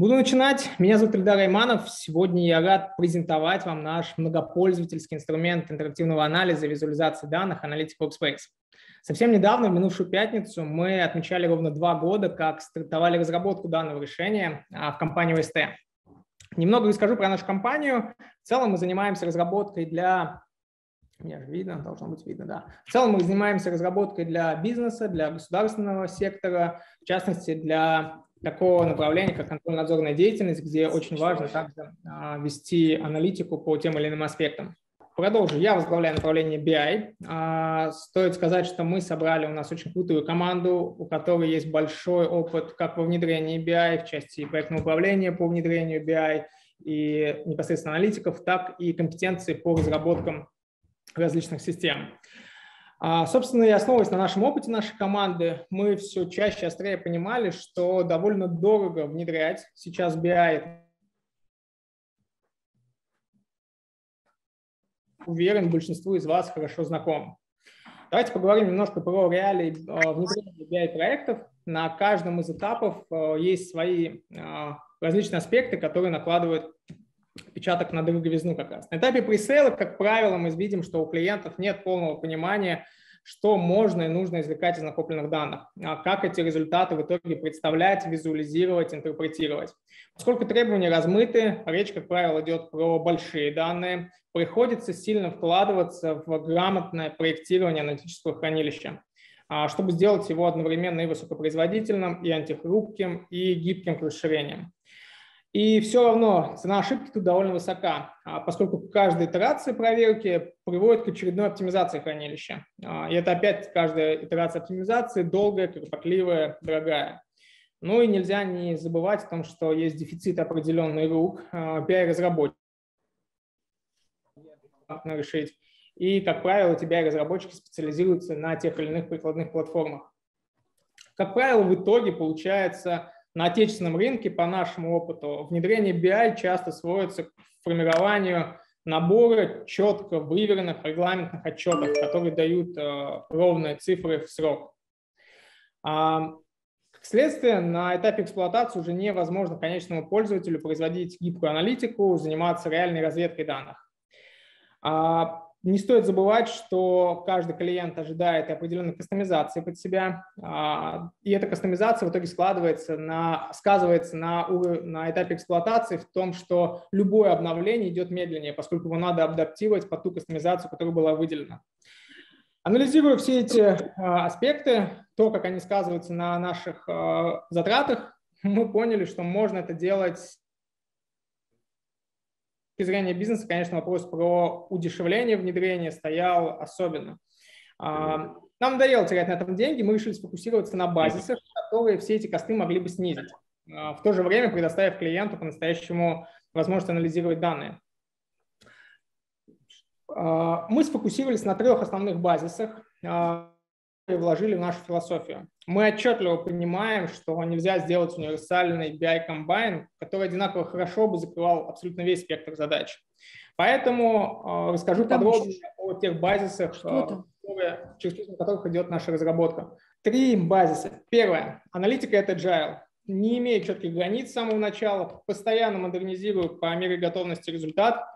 Буду начинать. Меня зовут Ильдар Райманов. Сегодня я рад презентовать вам наш многопользовательский инструмент интерактивного анализа и визуализации данных Analytic Workspace. Совсем недавно, в минувшую пятницу, мы отмечали ровно два года, как стартовали разработку данного решения а, в компании OST. Немного расскажу про нашу компанию. В целом мы занимаемся разработкой для меня же видно, должно быть видно, да. В целом мы занимаемся разработкой для бизнеса, для государственного сектора, в частности, для такого направления, как контрольно-надзорная деятельность, где очень важно также а, вести аналитику по тем или иным аспектам. Продолжу. Я возглавляю направление BI. А, стоит сказать, что мы собрали у нас очень крутую команду, у которой есть большой опыт как во внедрении BI, в части проектного управления по внедрению BI и непосредственно аналитиков, так и компетенции по разработкам различных систем. А, собственно, и основываясь на нашем опыте нашей команды, мы все чаще острее понимали, что довольно дорого внедрять сейчас BI. Уверен, большинству из вас хорошо знаком. Давайте поговорим немножко про реалии а, внедрения BI-проектов. На каждом из этапов а, есть свои различные аспекты, которые накладывают отпечаток на дороговизну как раз. На этапе пресейла, как правило, мы видим, что у клиентов нет полного понимания, что можно и нужно извлекать из накопленных данных, а как эти результаты в итоге представлять, визуализировать, интерпретировать. Поскольку требования размыты, речь, как правило, идет про большие данные, приходится сильно вкладываться в грамотное проектирование аналитического хранилища а, чтобы сделать его одновременно и высокопроизводительным, и антихрупким, и гибким к расширениям. И все равно цена ошибки тут довольно высока, а, поскольку каждая итерация проверки приводит к очередной оптимизации хранилища. А, и это опять каждая итерация оптимизации долгая, кропотливая, дорогая. Ну и нельзя не забывать о том, что есть дефицит определенный рук BI-разработчиков а, решить. И, как правило, тебя разработчики специализируются на тех или иных прикладных платформах. Как правило, в итоге получается на отечественном рынке, по нашему опыту, внедрение BI часто сводится к формированию набора четко выверенных регламентных отчетов, которые дают э, ровные цифры в срок. А, как следствие, на этапе эксплуатации уже невозможно конечному пользователю производить гибкую аналитику, заниматься реальной разведкой данных. Не стоит забывать, что каждый клиент ожидает определенной кастомизации под себя, а, и эта кастомизация в итоге складывается на, сказывается на, на этапе эксплуатации в том, что любое обновление идет медленнее, поскольку его надо адаптировать под ту кастомизацию, которая была выделена. Анализируя все эти а, аспекты, то, как они сказываются на наших а, затратах, мы поняли, что можно это делать точки зрения бизнеса, конечно, вопрос про удешевление внедрения стоял особенно. А, нам надоело терять на этом деньги, мы решили сфокусироваться на базисах, которые все эти косты могли бы снизить, а, в то же время предоставив клиенту по-настоящему возможность анализировать данные. А, мы сфокусировались на трех основных базисах вложили в нашу философию. Мы отчетливо понимаем, что нельзя сделать универсальный BI-комбайн, который одинаково хорошо бы закрывал абсолютно весь спектр задач. Поэтому э, расскажу Там подробнее еще... о тех базисах, э, которые, через которых идет наша разработка. Три базиса. Первое. Аналитика – это agile. Не имея четких границ с самого начала, постоянно модернизирует по мере готовности результат –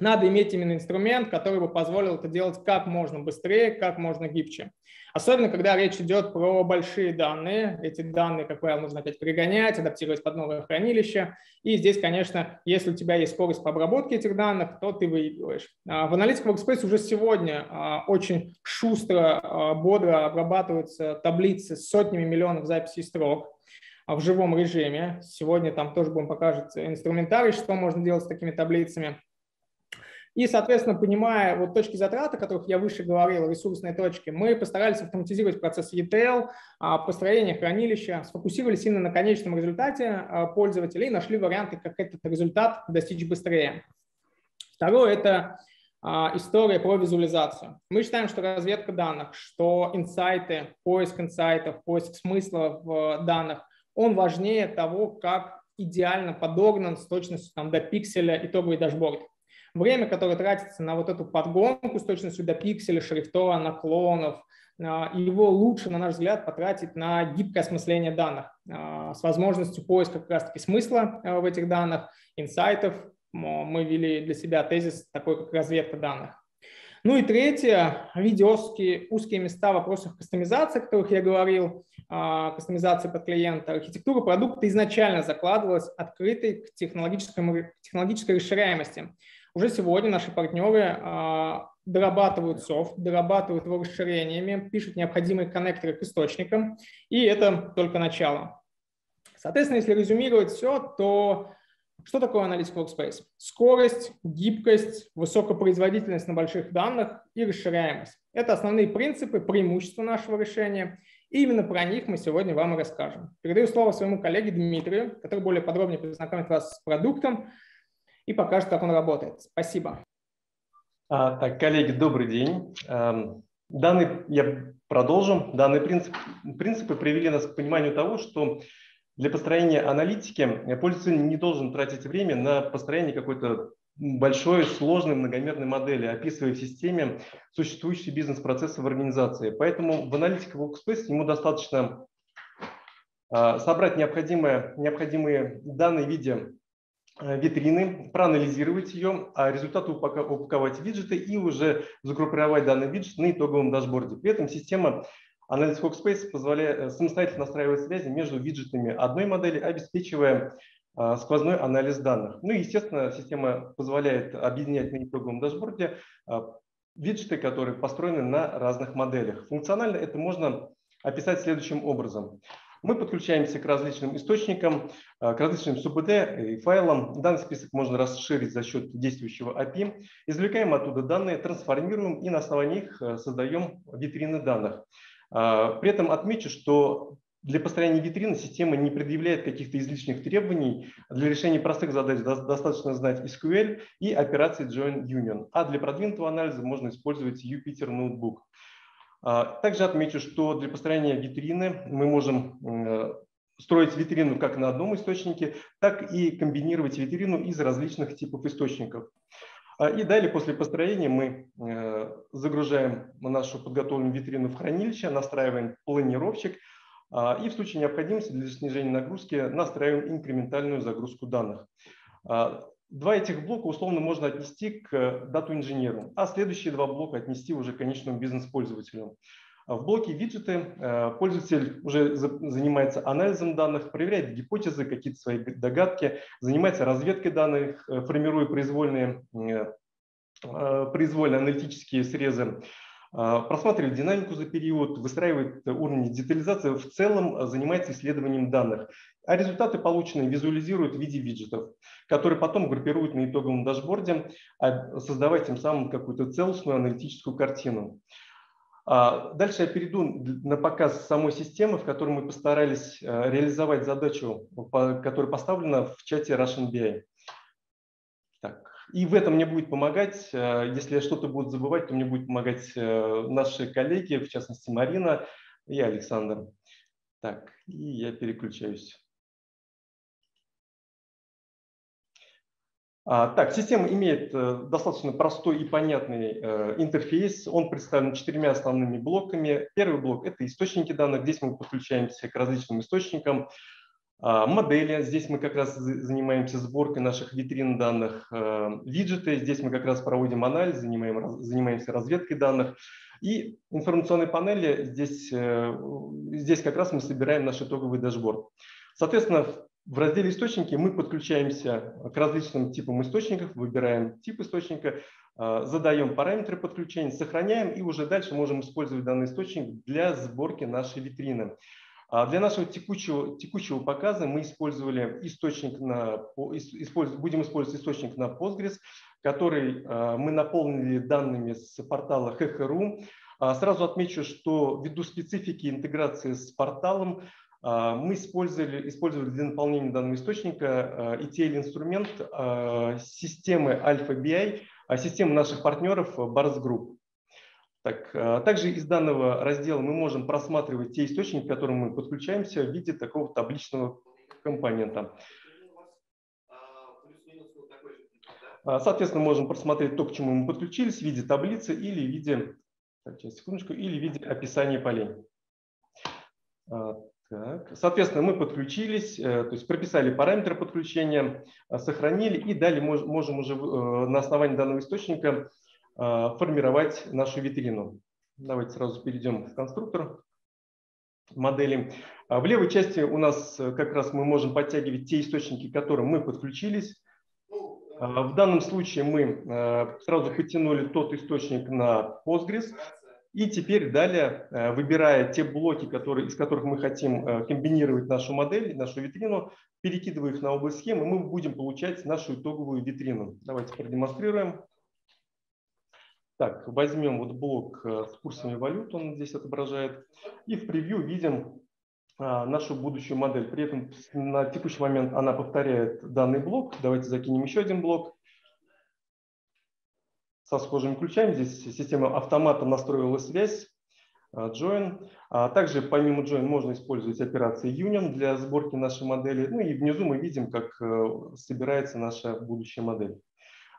надо иметь именно инструмент, который бы позволил это делать как можно быстрее, как можно гибче. Особенно, когда речь идет про большие данные. Эти данные, как правило, нужно опять пригонять, адаптировать под новое хранилище. И здесь, конечно, если у тебя есть скорость по обработке этих данных, то ты выигрываешь. А, в Analytics Workspace уже сегодня а, очень шустро, а, бодро обрабатываются таблицы с сотнями миллионов записей строк в живом режиме. Сегодня там тоже будем покажет инструментарий, что можно делать с такими таблицами. И, соответственно, понимая вот точки затрат, о которых я выше говорил, ресурсные точки, мы постарались автоматизировать процесс ETL, а, построение хранилища, сфокусировались именно на конечном результате а, пользователя и нашли варианты, как этот результат достичь быстрее. Второе – это а, история про визуализацию. Мы считаем, что разведка данных, что инсайты, поиск инсайтов, поиск смысла в данных, он важнее того, как идеально подогнан с точностью там, до пикселя итоговый дашборд. Время, которое тратится на вот эту подгонку с точностью до пикселя, шрифтов, а, наклонов, его лучше, на наш взгляд, потратить на гибкое осмысление данных с возможностью поиска как раз-таки смысла в этих данных, инсайтов. Мы ввели для себя тезис такой, как разведка данных. Ну и третье, виде узкие, места в вопросах кастомизации, о которых я говорил, а, кастомизации под клиента. Архитектура продукта изначально закладывалась открытой к технологической, технологической расширяемости. Уже сегодня наши партнеры а, дорабатывают софт, дорабатывают его расширениями, пишут необходимые коннекторы к источникам, и это только начало. Соответственно, если резюмировать все, то что такое Analytics Workspace? Скорость, гибкость, высокопроизводительность на больших данных и расширяемость. Это основные принципы, преимущества нашего решения. И именно про них мы сегодня вам и расскажем. Передаю слово своему коллеге Дмитрию, который более подробнее познакомит вас с продуктом и покажет, как он работает. Спасибо. А, так, коллеги, добрый день. Эм, данный, я продолжу. Данные принцип, принципы привели нас к пониманию того, что для построения аналитики пользователь не должен тратить время на построение какой-то большой, сложной, многомерной модели, описывая в системе существующие бизнес-процессы в организации. Поэтому в аналитике Workspace ему достаточно а, собрать необходимые, необходимые данные в виде витрины, проанализировать ее, а результаты упаковать в виджеты и уже загруппировать данный виджет на итоговом дашборде. При этом система Анализ Workspace позволяет э, самостоятельно настраивать связи между виджетами одной модели, обеспечивая а, сквозной анализ данных. Ну и, естественно, система позволяет объединять на итоговом дашборде виджеты, которые построены на разных моделях. Функционально это можно описать следующим образом. Мы подключаемся к различным источникам, а, к различным СУБД и файлам. Данный список можно расширить за счет действующего API. Извлекаем оттуда данные, трансформируем и на основании них э, создаем витрины данных. А, при этом отмечу, что для построения витрины система не предъявляет каких-то излишних требований. Для решения простых задач достаточно знать SQL и операции Join Union. А для продвинутого анализа можно использовать Jupyter Notebook. А, также отмечу, что для построения витрины мы можем э, строить витрину как на одном источнике, так и комбинировать витрину из различных типов источников. А, и далее, после построения, мы э, загружаем нашу подготовленную витрину в хранилище, настраиваем планировщик, а, и в случае необходимости для снижения нагрузки настраиваем инкрементальную загрузку данных. А, два этих блока условно можно отнести к дату-инженеру, а следующие два блока отнести уже к конечному бизнес-пользователю. В блоке виджеты э, пользователь уже занимается анализом данных, проверяет гипотезы, какие-то свои догадки, занимается разведкой данных, э, формируя произвольные, э, произвольные аналитические срезы, просматривает динамику за период, выстраивает уровни детализации, в целом занимается исследованием данных. А результаты полученные визуализирует в виде виджетов, которые потом группируют на итоговом дашборде, а создавая тем самым какую-то целостную аналитическую картину. А, дальше я перейду на показ самой системы, в которой мы постарались э, реализовать задачу, которая поставлена в чате Russian BI. Так. И в этом мне будет помогать, если я что-то буду забывать, то мне будет помогать наши коллеги, в частности Марина и Александр. Так, и я переключаюсь. Так, система имеет э, достаточно простой и понятный э, интерфейс. Он представлен четырьмя основными блоками. Первый блок – это источники данных. Здесь мы подключаемся к различным источникам. А, модели. Здесь мы как раз занимаемся сборкой наших витрин данных. Э, виджеты. Здесь мы как раз проводим анализ, занимаем, занимаемся разведкой данных. И информационные панели. Здесь, здесь как раз мы собираем наш итоговый дашборд. Соответственно, в разделе «Источники» мы подключаемся к различным типам источников, выбираем тип источника, а, задаем параметры подключения, сохраняем и уже дальше можем использовать данный источник для сборки нашей витрины. А для нашего текущего, текущего показа мы использовали источник на, будем использовать источник на Postgres, который а, мы наполнили данными с портала Hacker.ru. Сразу отмечу, что ввиду специфики интеграции с порталом, а, мы использовали, использовали для наполнения данного источника ETL-инструмент а, а, системы Alpha BI, системы наших партнеров Bars Group. Так, также из данного раздела мы можем просматривать те источники, к которым мы подключаемся в виде такого табличного компонента. Соответственно, можем просмотреть то, к чему мы подключились в виде таблицы или в виде сейчас, секундочку. Или в виде описания полей. Так. Соответственно, мы подключились, то есть прописали параметры подключения, сохранили и далее можем уже на основании данного источника формировать нашу витрину. Давайте сразу перейдем к конструктору модели. В левой части у нас как раз мы можем подтягивать те источники, к которым мы подключились. В данном случае мы сразу подтянули тот источник на Postgres. И теперь далее, выбирая те блоки, которые, из которых мы хотим комбинировать нашу модель, нашу витрину, перекидывая их на область схемы, мы будем получать нашу итоговую витрину. Давайте продемонстрируем. Так, возьмем вот блок э, с курсами валют, он здесь отображает. И в превью видим нашу будущую модель. При этом на текущий момент она повторяет данный блок. Давайте закинем еще один блок со схожими ключами. Здесь система автомата настроила связь. А, join. А также помимо join можно использовать операции union для сборки нашей модели. Ну и внизу мы видим, как э, собирается наша будущая модель.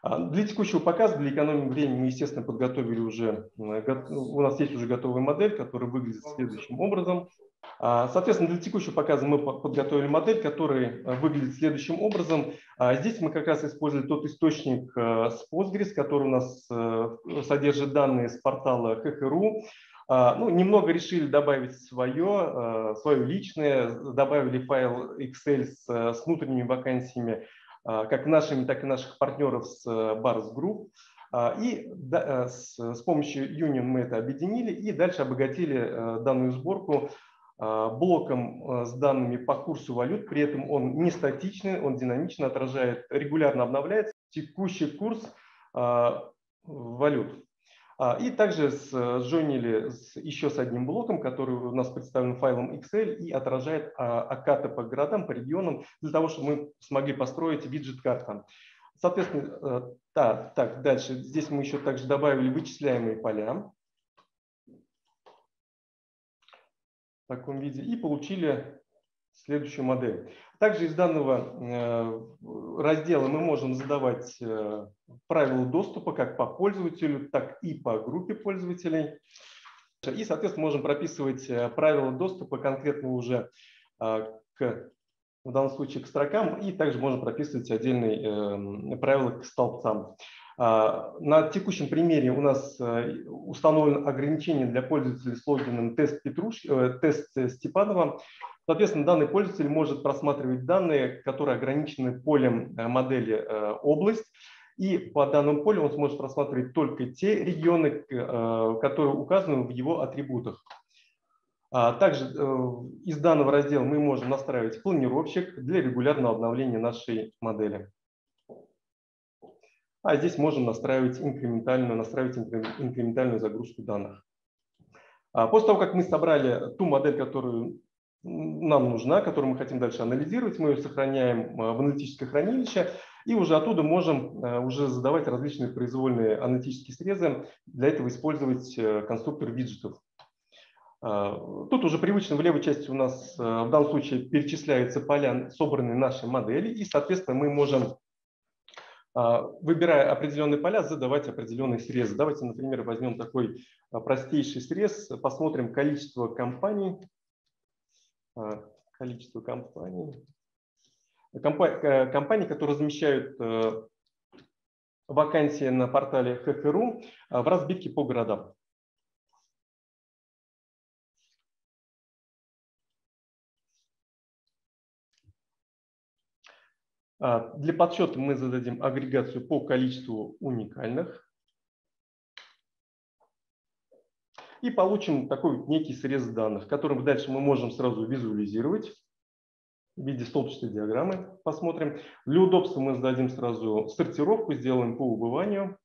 А, для текущего показа, для экономии времени мы, естественно, подготовили уже, у нас есть уже готовая модель, которая выглядит следующим образом. А, соответственно, для текущего показа мы подготовили модель, которая э, выглядит следующим образом. А, здесь мы как раз использовали тот источник э, с Postgres, который у нас э, содержит данные с портала ХХРУ. Ну, немного решили добавить свое, свое личное, добавили файл Excel с, с внутренними вакансиями а, как нашими, так и наших партнеров с Bars Group. А, и с помощью Union мы это объединили и дальше обогатили данную сборку а, блоком с данными по курсу валют. При этом он не статичный, он динамично отражает, регулярно обновляется текущий курс валют. А, и также сжонили еще с одним блоком, который у нас представлен файлом Excel и отражает а, окаты по городам, по регионам, для того, чтобы мы смогли построить виджет-карта. Соответственно, э, да, так, дальше. Здесь мы еще также добавили вычисляемые поля в таком виде и получили следующую модель. Также из данного э, раздела мы можем задавать э, правила доступа как по пользователю, так и по группе пользователей. И, соответственно, можем прописывать э, правила доступа конкретно уже к, в данном случае к строкам, и также можем прописывать отдельные правила к столбцам. А, на текущем примере у нас установлено ограничение для пользователей с логином тест, Петруш, тест Степанова. Соответственно, данный пользователь может просматривать данные, которые ограничены полем э, модели э, область, и по данному полю он сможет просматривать только те регионы, э, которые указаны в его атрибутах. А также из данного раздела мы можем настраивать планировщик для регулярного обновления нашей модели. А здесь можем настраивать инкрементальную, настраивать инкрементальную загрузку данных. А после того, как мы собрали ту модель, которую нам нужна, которую мы хотим дальше анализировать. Мы ее сохраняем э, в аналитическое хранилище и уже оттуда можем э, уже задавать различные произвольные аналитические срезы. Для этого использовать э, конструктор виджетов. Тут уже привычно в левой части у нас в данном случае перечисляются поля, собранные нашей модели, и, соответственно, мы можем, выбирая определенные поля, задавать определенные срезы. Давайте, например, возьмем такой простейший срез, посмотрим количество компаний, Э, количество компаний. Компании, компании которые размещают э, вакансии на портале э, в разбивке по городам. Для подсчета мы зададим агрегацию по количеству уникальных и получим такой некий срез данных, которым дальше мы можем сразу визуализировать в виде столбчатой диаграммы. Посмотрим. Для удобства мы зададим сразу сортировку, сделаем по убыванию.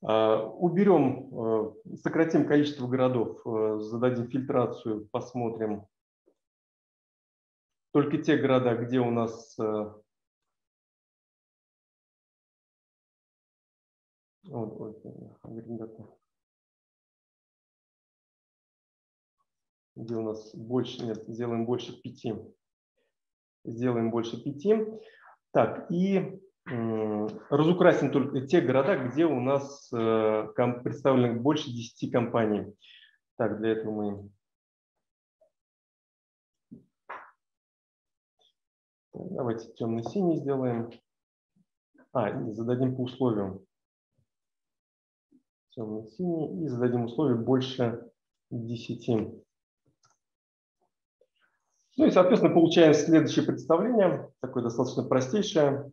А, уберем, э, сократим количество городов, э, зададим фильтрацию, посмотрим только те города, где у нас э, Где у нас больше, нет, сделаем больше пяти. Сделаем больше пяти. Так, и разукрасим только те города, где у нас представлено больше 10 компаний. Так, для этого мы Давайте темно-синий сделаем. А, зададим по условиям. Темно-синий. И зададим условия больше 10. Ну и, соответственно, получаем следующее представление, такое достаточно простейшее,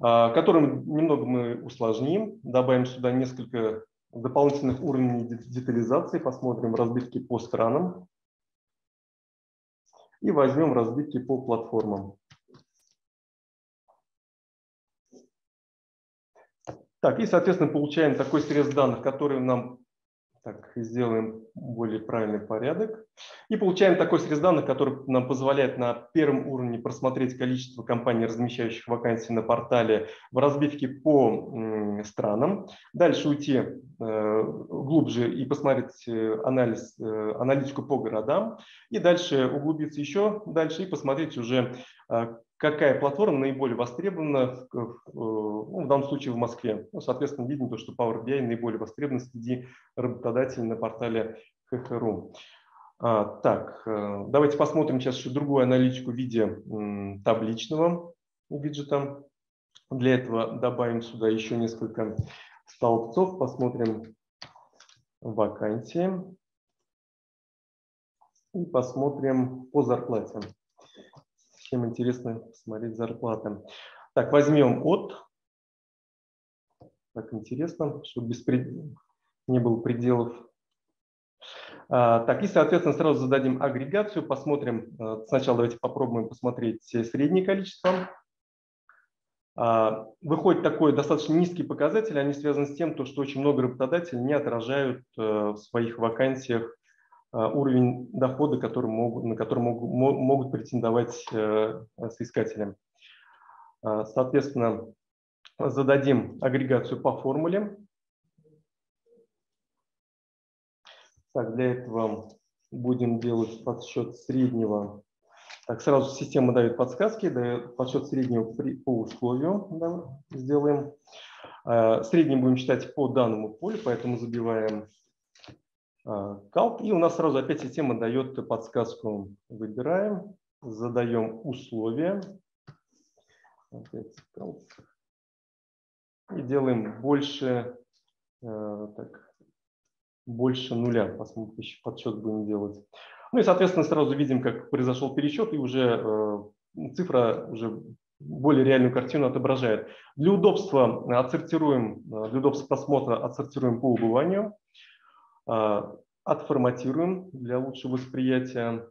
а, которым немного мы усложним, добавим сюда несколько дополнительных уровней детализации, посмотрим разбитки по странам и возьмем разбитки по платформам. Так, и, соответственно, получаем такой срез данных, который нам так, сделаем более правильный порядок. И получаем такой срез данных, который нам позволяет на первом уровне просмотреть количество компаний, размещающих вакансии на портале в разбивке по странам. Дальше уйти э, глубже и посмотреть э, анализ, э, аналитику по городам. И дальше углубиться еще дальше и посмотреть уже, какая платформа наиболее востребована, в, ну, данном случае в Москве. Ну, соответственно, видно то, что Power BI наиболее востребован среди работодателей на портале ХХРУ. А, так, э, давайте посмотрим сейчас еще другую аналитику в виде табличного виджета. Для этого добавим сюда еще несколько столбцов, посмотрим вакансии и посмотрим по зарплате. Всем интересно посмотреть зарплаты. Так, возьмем от. Так, интересно, чтобы без пред... не было пределов. А, так, и, соответственно, сразу зададим агрегацию, посмотрим. А, сначала давайте попробуем посмотреть среднее количество. А, выходит такой достаточно низкий показатель, они связаны с тем, что очень много работодателей не отражают э, в своих вакансиях а, уровень дохода, который могут, на который могут, могут претендовать э, соискатели. А, соответственно, зададим агрегацию по формуле. Так, для этого будем делать подсчет среднего. Так, сразу система дает подсказки, дает подсчет среднего при, по условию. Да, сделаем. А, средний будем считать по данному полю, поэтому забиваем Калк. И у нас сразу опять система дает подсказку. Выбираем, задаем условия. Опять И делаем больше, э, так, больше нуля. Посмотрим, подсчет будем делать. Ну и, соответственно, сразу видим, как произошел пересчет, и уже э, цифра уже более реальную картину отображает. Для удобства отсортируем, э, для удобства просмотра отсортируем по убыванию. А, отформатируем для лучшего восприятия.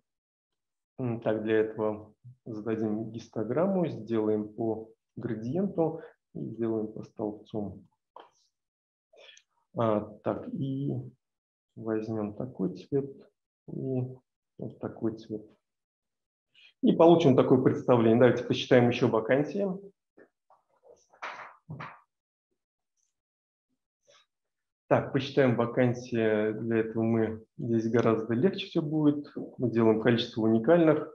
Так, для этого зададим гистограмму, сделаем по градиенту и сделаем по столбцу. А, так, и возьмем такой цвет и вот такой цвет. И получим такое представление. Давайте посчитаем еще вакансии. Так, посчитаем вакансии. Для этого мы здесь гораздо легче все будет. Мы делаем количество уникальных.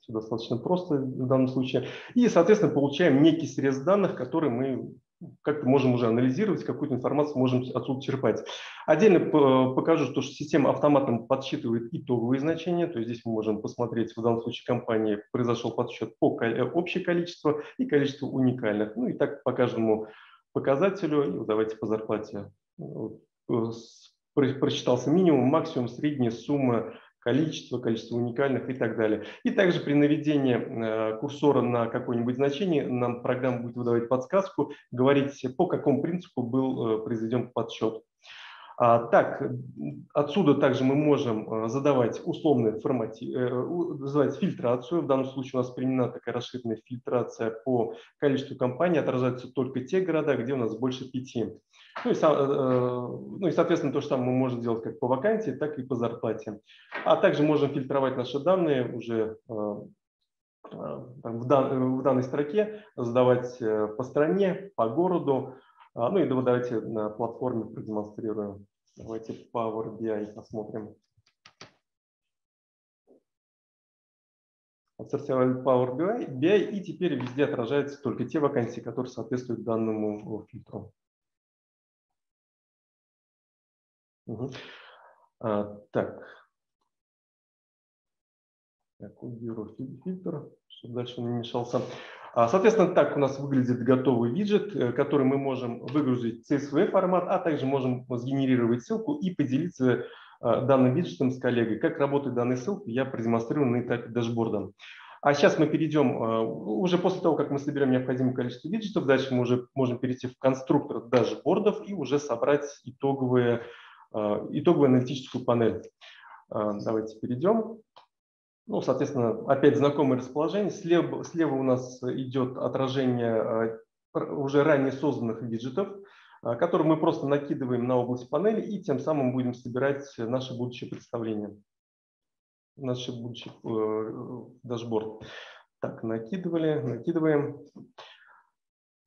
Все достаточно просто в данном случае. И, соответственно, получаем некий срез данных, который мы как-то можем уже анализировать, какую-то информацию можем отсюда черпать. Отдельно покажу, что система автоматом подсчитывает итоговые значения, то есть здесь мы можем посмотреть, в данном случае компании произошел подсчет по общее количество и количество уникальных. Ну и так по каждому показателю, и давайте по зарплате прочитался минимум, максимум, средняя сумма, количество, количество уникальных и так далее. И также при наведении э, курсора на какое-нибудь значение нам программа будет выдавать подсказку, говорить, по какому принципу был э, произведен подсчет. А, так, отсюда также мы можем э, задавать условные формати... задавать фильтрацию. В данном случае у нас применена такая расширенная фильтрация по количеству компаний. Отражаются только те города, где у нас больше пяти. Ну и, э, ну и, соответственно, то же самое мы можем делать как по вакансии, так и по зарплате. А также можем фильтровать наши данные уже э, э, в, дан, в данной строке, задавать по стране, по городу. А, ну и давайте на платформе продемонстрируем. Давайте Power BI посмотрим. отсортировали Power BI, BI, и теперь везде отражаются только те вакансии, которые соответствуют данному фильтру. А, так. Так, уберу фильтр, чтобы дальше не мешался. А, соответственно, так у нас выглядит готовый виджет, э, который мы можем выгрузить в CSV формат, а также можем сгенерировать ссылку и поделиться а, данным виджетом с коллегой. Как работает данная ссылка, я продемонстрирую на этапе дашборда. А сейчас мы перейдем, а, уже после того, как мы соберем необходимое количество виджетов, дальше мы уже можем перейти в конструктор дашбордов и уже собрать итоговые, итоговую аналитическую панель. Давайте перейдем. Ну, соответственно, опять знакомое расположение. Слева, слева у нас идет отражение э, уже ранее созданных виджетов, которые мы просто накидываем на область панели и тем самым будем собирать наше будущее представление, наш будущий э, дашборд. Так, накидывали, накидываем.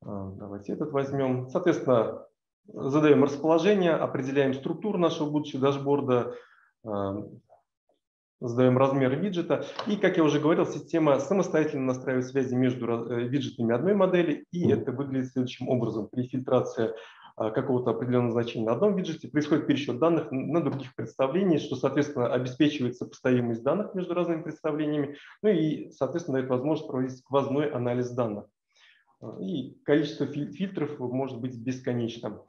Давайте этот возьмем. Соответственно, задаем расположение, определяем структуру нашего будущего дашборда, задаем размер виджета. И, как я уже говорил, система самостоятельно настраивает связи между э, виджетами одной модели, и это выглядит следующим образом. При фильтрации а, какого-то определенного значения на одном виджете происходит пересчет данных на других представлениях, что, соответственно, обеспечивает сопоставимость данных между разными представлениями, ну и, соответственно, дает возможность проводить сквозной анализ данных. И количество фильтров может быть бесконечным.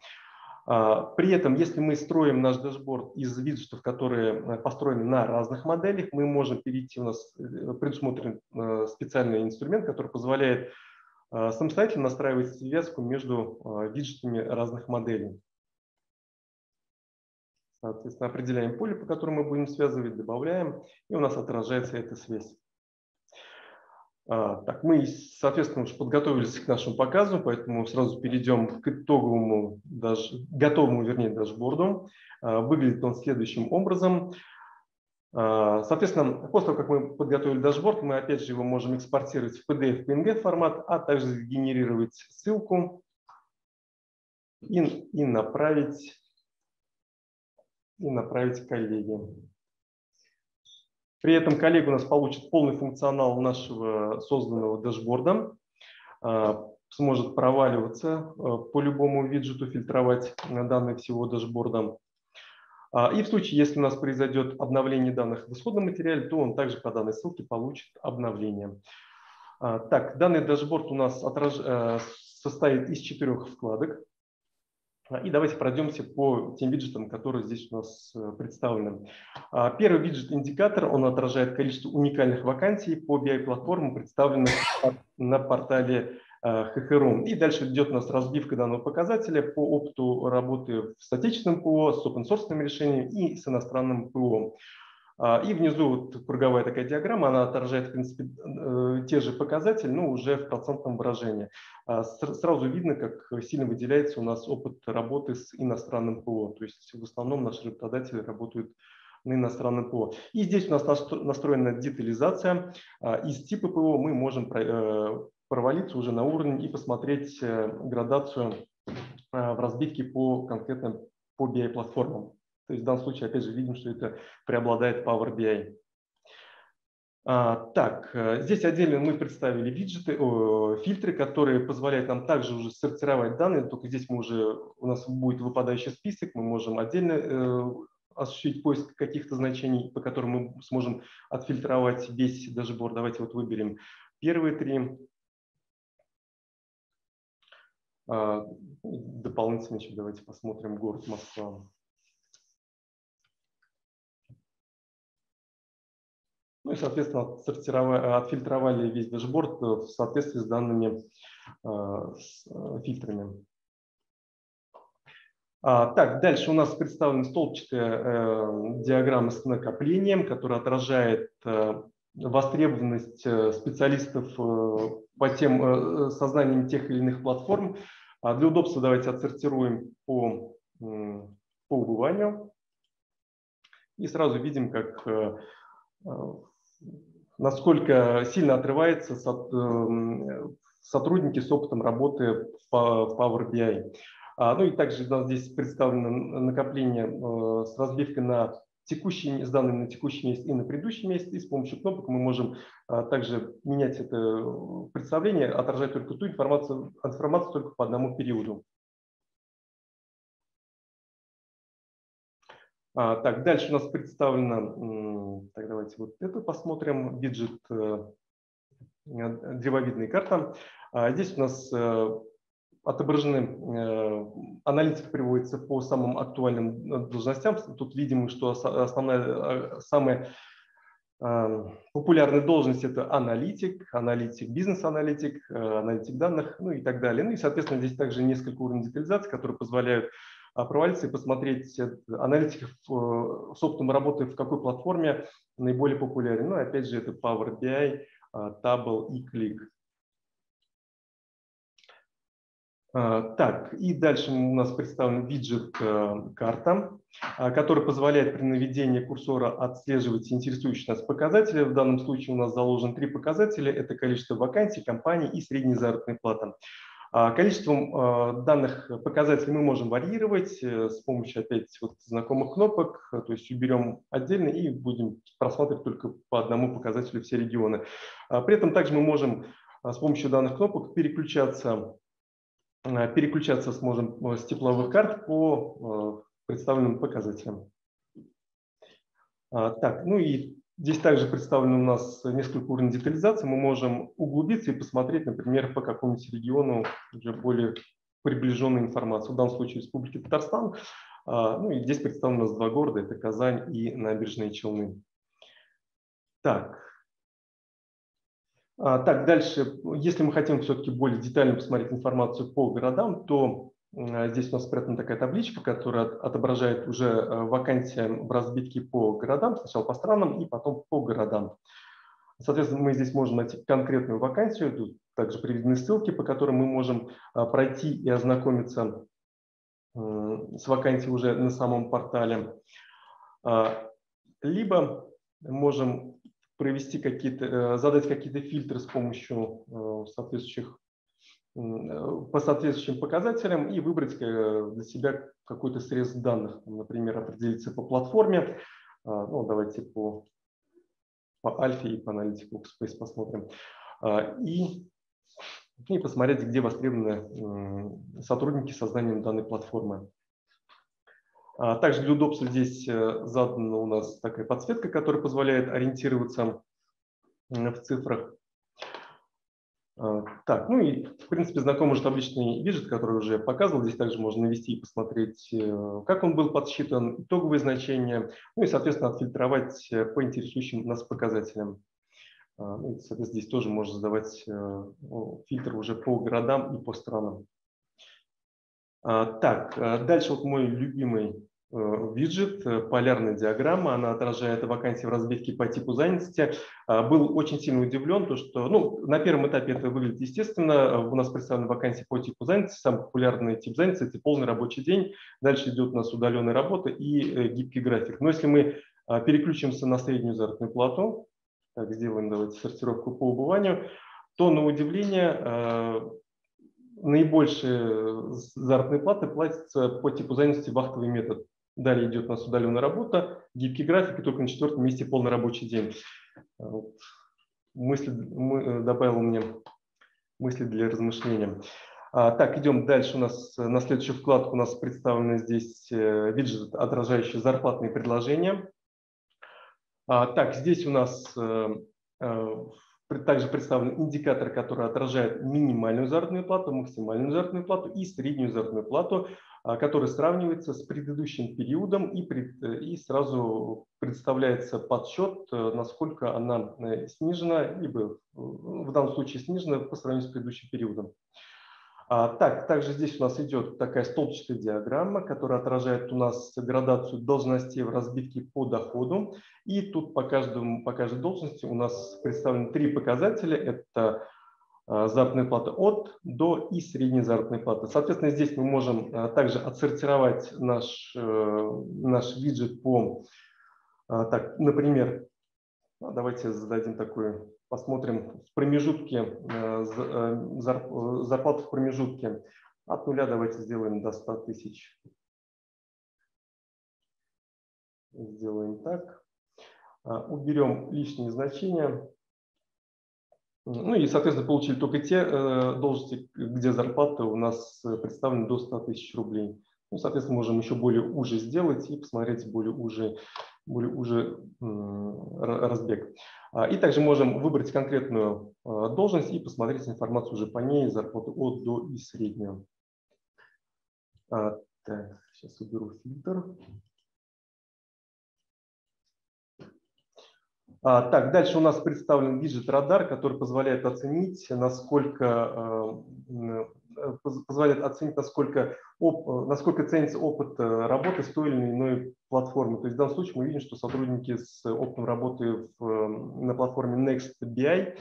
А, при этом, если мы строим наш дашборд из виджетов, которые э, построены на разных моделях, мы можем перейти, у нас э, предусмотрен э, специальный инструмент, который позволяет самостоятельно настраивать связку между виджетами разных моделей. Соответственно, определяем поле, по которому мы будем связывать, добавляем, и у нас отражается эта связь. А, так, мы, соответственно, уже подготовились к нашему показу, поэтому сразу перейдем к итоговому, даже, готовому, вернее, дашборду. А, выглядит он следующим образом. А, соответственно, после того, как мы подготовили дашборд, мы опять же его можем экспортировать в PDF, PNG формат, а также генерировать ссылку и, и направить и направить коллеге. При этом коллега у нас получит полный функционал нашего созданного дашборда, а, сможет проваливаться а, по любому виджету, фильтровать данные всего дашборда. А, и в случае, если у нас произойдет обновление данных в исходном материале, то он также по данной ссылке получит обновление. Так, данный дашборд у нас отраж... состоит из четырех вкладок. А, и давайте пройдемся по тем виджетам, которые здесь у нас э, представлены. А, первый виджет-индикатор, он отражает количество уникальных вакансий по BI-платформам, представленных на портале ХХРУ. И дальше идет у нас разбивка данного показателя по опыту работы с отечественным ПО, с open-source решением и с иностранным ПО. А, и внизу вот круговая такая диаграмма, она отражает, в принципе, э, те же показатели, но уже в процентном выражении. А, сразу видно, как сильно выделяется у нас опыт работы с иностранным ПО. То есть в основном наши работодатели работают на иностранном ПО. И здесь у нас настроена детализация. А, из типа ПО мы можем э, провалиться уже на уровень и посмотреть э, градацию в разбивке по конкретным по BI-платформам. То есть в данном случае, опять же, видим, что это преобладает Power BI. А, так, э, здесь отдельно мы представили виджеты, о, фильтры, которые позволяют нам также уже сортировать данные, только здесь мы уже, у нас будет выпадающий список, мы можем отдельно э, осуществить поиск каких-то значений, по которым мы сможем отфильтровать весь дашборд. Давайте вот выберем первые три. А, дополнительно еще давайте посмотрим город Москва. Ну и, соответственно, отфильтровали весь дашборд в соответствии с данными э, с э, фильтрами. А, так, дальше у нас представлена столбчатая э, диаграмма с накоплением, которая отражает востребованность специалистов по тем сознаниям тех или иных платформ. А для удобства давайте отсортируем по, по убыванию. И сразу видим, как насколько сильно отрывается эм, сотрудники с опытом работы в Power BI. А, ну и также здесь представлено накопление э, с разбивкой на текущий, с данными на текущий месяц и на предыдущий месяц. И с помощью кнопок мы можем также менять это представление, отражать только ту информацию, информацию только по одному периоду. А, так, дальше у нас представлено, так давайте вот это посмотрим, виджет э, древовидная карта. А, здесь у нас э, отображены, э, аналитика приводится по самым актуальным должностям. Тут видим, что основная, самая популярная должность – это аналитик, аналитик, бизнес-аналитик, аналитик данных, ну и так далее. Ну и, соответственно, здесь также несколько уровней детализации, которые позволяют провалиться и посмотреть аналитиков с опытом работы в какой платформе наиболее популярен. Ну, опять же, это Power BI, а, Table и Click. А, так, и дальше у нас представлен виджет карта, который позволяет при наведении курсора отслеживать интересующие нас показатели. В данном случае у нас заложен три показателя. Это количество вакансий, компаний и средняя заработная плата. А, количеством а, данных показателей мы можем варьировать э, с помощью опять вот знакомых кнопок, то есть уберем отдельно и будем просматривать только по одному показателю все регионы. А, при этом также мы можем с помощью данных кнопок переключаться, переключаться сможем э, с тепловых карт по представленным показателям. Так, ну и Здесь также представлено у нас несколько уровней детализации. Мы можем углубиться и посмотреть, например, по какому-нибудь региону уже более приближенную информацию. В данном случае Республики Татарстан. А, ну и здесь представлены у нас два города, это Казань и Набережные Челны. Так. А, так, дальше, если мы хотим все-таки более детально посмотреть информацию по городам, то здесь у нас спрятана такая табличка, которая отображает уже э, вакансии в разбитке по городам, сначала по странам и потом по городам. Соответственно, мы здесь можем найти конкретную вакансию, тут также приведены ссылки, по которым мы можем э, пройти и ознакомиться с вакансией уже на самом портале. Либо можем провести какие-то, э, задать какие-то фильтры с помощью соответствующих Э, по соответствующим показателям и выбрать э, для себя какой-то срез данных. Например, определиться по платформе. А, ну, давайте по, по альфе и по аналитику Workspace посмотрим. А, и, и посмотреть, где востребованы сотрудники созданием данной платформы. А, также для удобства здесь э, задана у нас такая подсветка, которая позволяет ориентироваться в цифрах. А, так, ну и, в принципе, знакомый же табличный виджет, который уже показывал. Здесь также можно навести и посмотреть, э, как он был подсчитан, итоговые значения, ну и, соответственно, отфильтровать э, по интересующим нас показателям. А, ну, и, соответственно, здесь тоже можно задавать э, фильтр уже по городам и по странам. А, так, дальше вот мой любимый виджет, э, полярная диаграмма, она отражает вакансии в разбивке по типу занятости. А, был очень сильно удивлен, то, что ну, на первом этапе это выглядит естественно. У нас представлены вакансии по типу занятости. Самый популярный тип занятости – это полный рабочий день. Дальше идет у нас удаленная работа и э, гибкий график. Но если мы а, переключимся на среднюю заработную плату, так, сделаем давайте сортировку по убыванию, то на удивление наибольшие заработные платы платятся по типу занятости вахтовый метод. Далее идет у нас удаленная работа, гибкий график, и только на четвертом месте полный рабочий день. А вот. Мысли, мы, э, добавил мне мысли для размышления. А, так, идем дальше. У нас э, на следующую вкладку у нас представлены здесь э, виджет, отражающий зарплатные предложения. А, так, здесь у нас также представлен индикатор, который отражает минимальную заработную плату, максимальную заработную плату и среднюю заработную плату а, который сравнивается с предыдущим периодом и, пред, и сразу представляется подсчет, э, насколько она э, снижена, либо в данном случае снижена по сравнению с предыдущим периодом. А, так, также здесь у нас идет такая столбчатая диаграмма, которая отражает у нас градацию должностей в разбивке по доходу. И тут по, каждому, по каждой должности у нас представлены три показателя. Это Э, заработной платы от, до и средней заработной платы. Соответственно, здесь мы можем э, также отсортировать наш, э, наш виджет по, так, например, давайте зададим такую, посмотрим в промежутке, зарплату в промежутке от нуля давайте сделаем до 100 тысяч. сделаем так. Уберем лишние значения. Ну и, соответственно, получили только те э, должности, где зарплата у нас представлена до 100 тысяч рублей. Ну, соответственно, можем еще более уже сделать и посмотреть более уже, более уже разбег. А, и также можем выбрать конкретную а, должность и посмотреть информацию уже по ней, зарплату от, до и среднюю. А, так, сейчас уберу фильтр. А, так, дальше у нас представлен виджет радар, который позволяет оценить, насколько Э, позволяет оценить, насколько, оп, насколько ценится опыт э, работы с той или иной платформой. То есть в данном случае мы видим, что сотрудники с опытом работы в, э, на платформе NextBI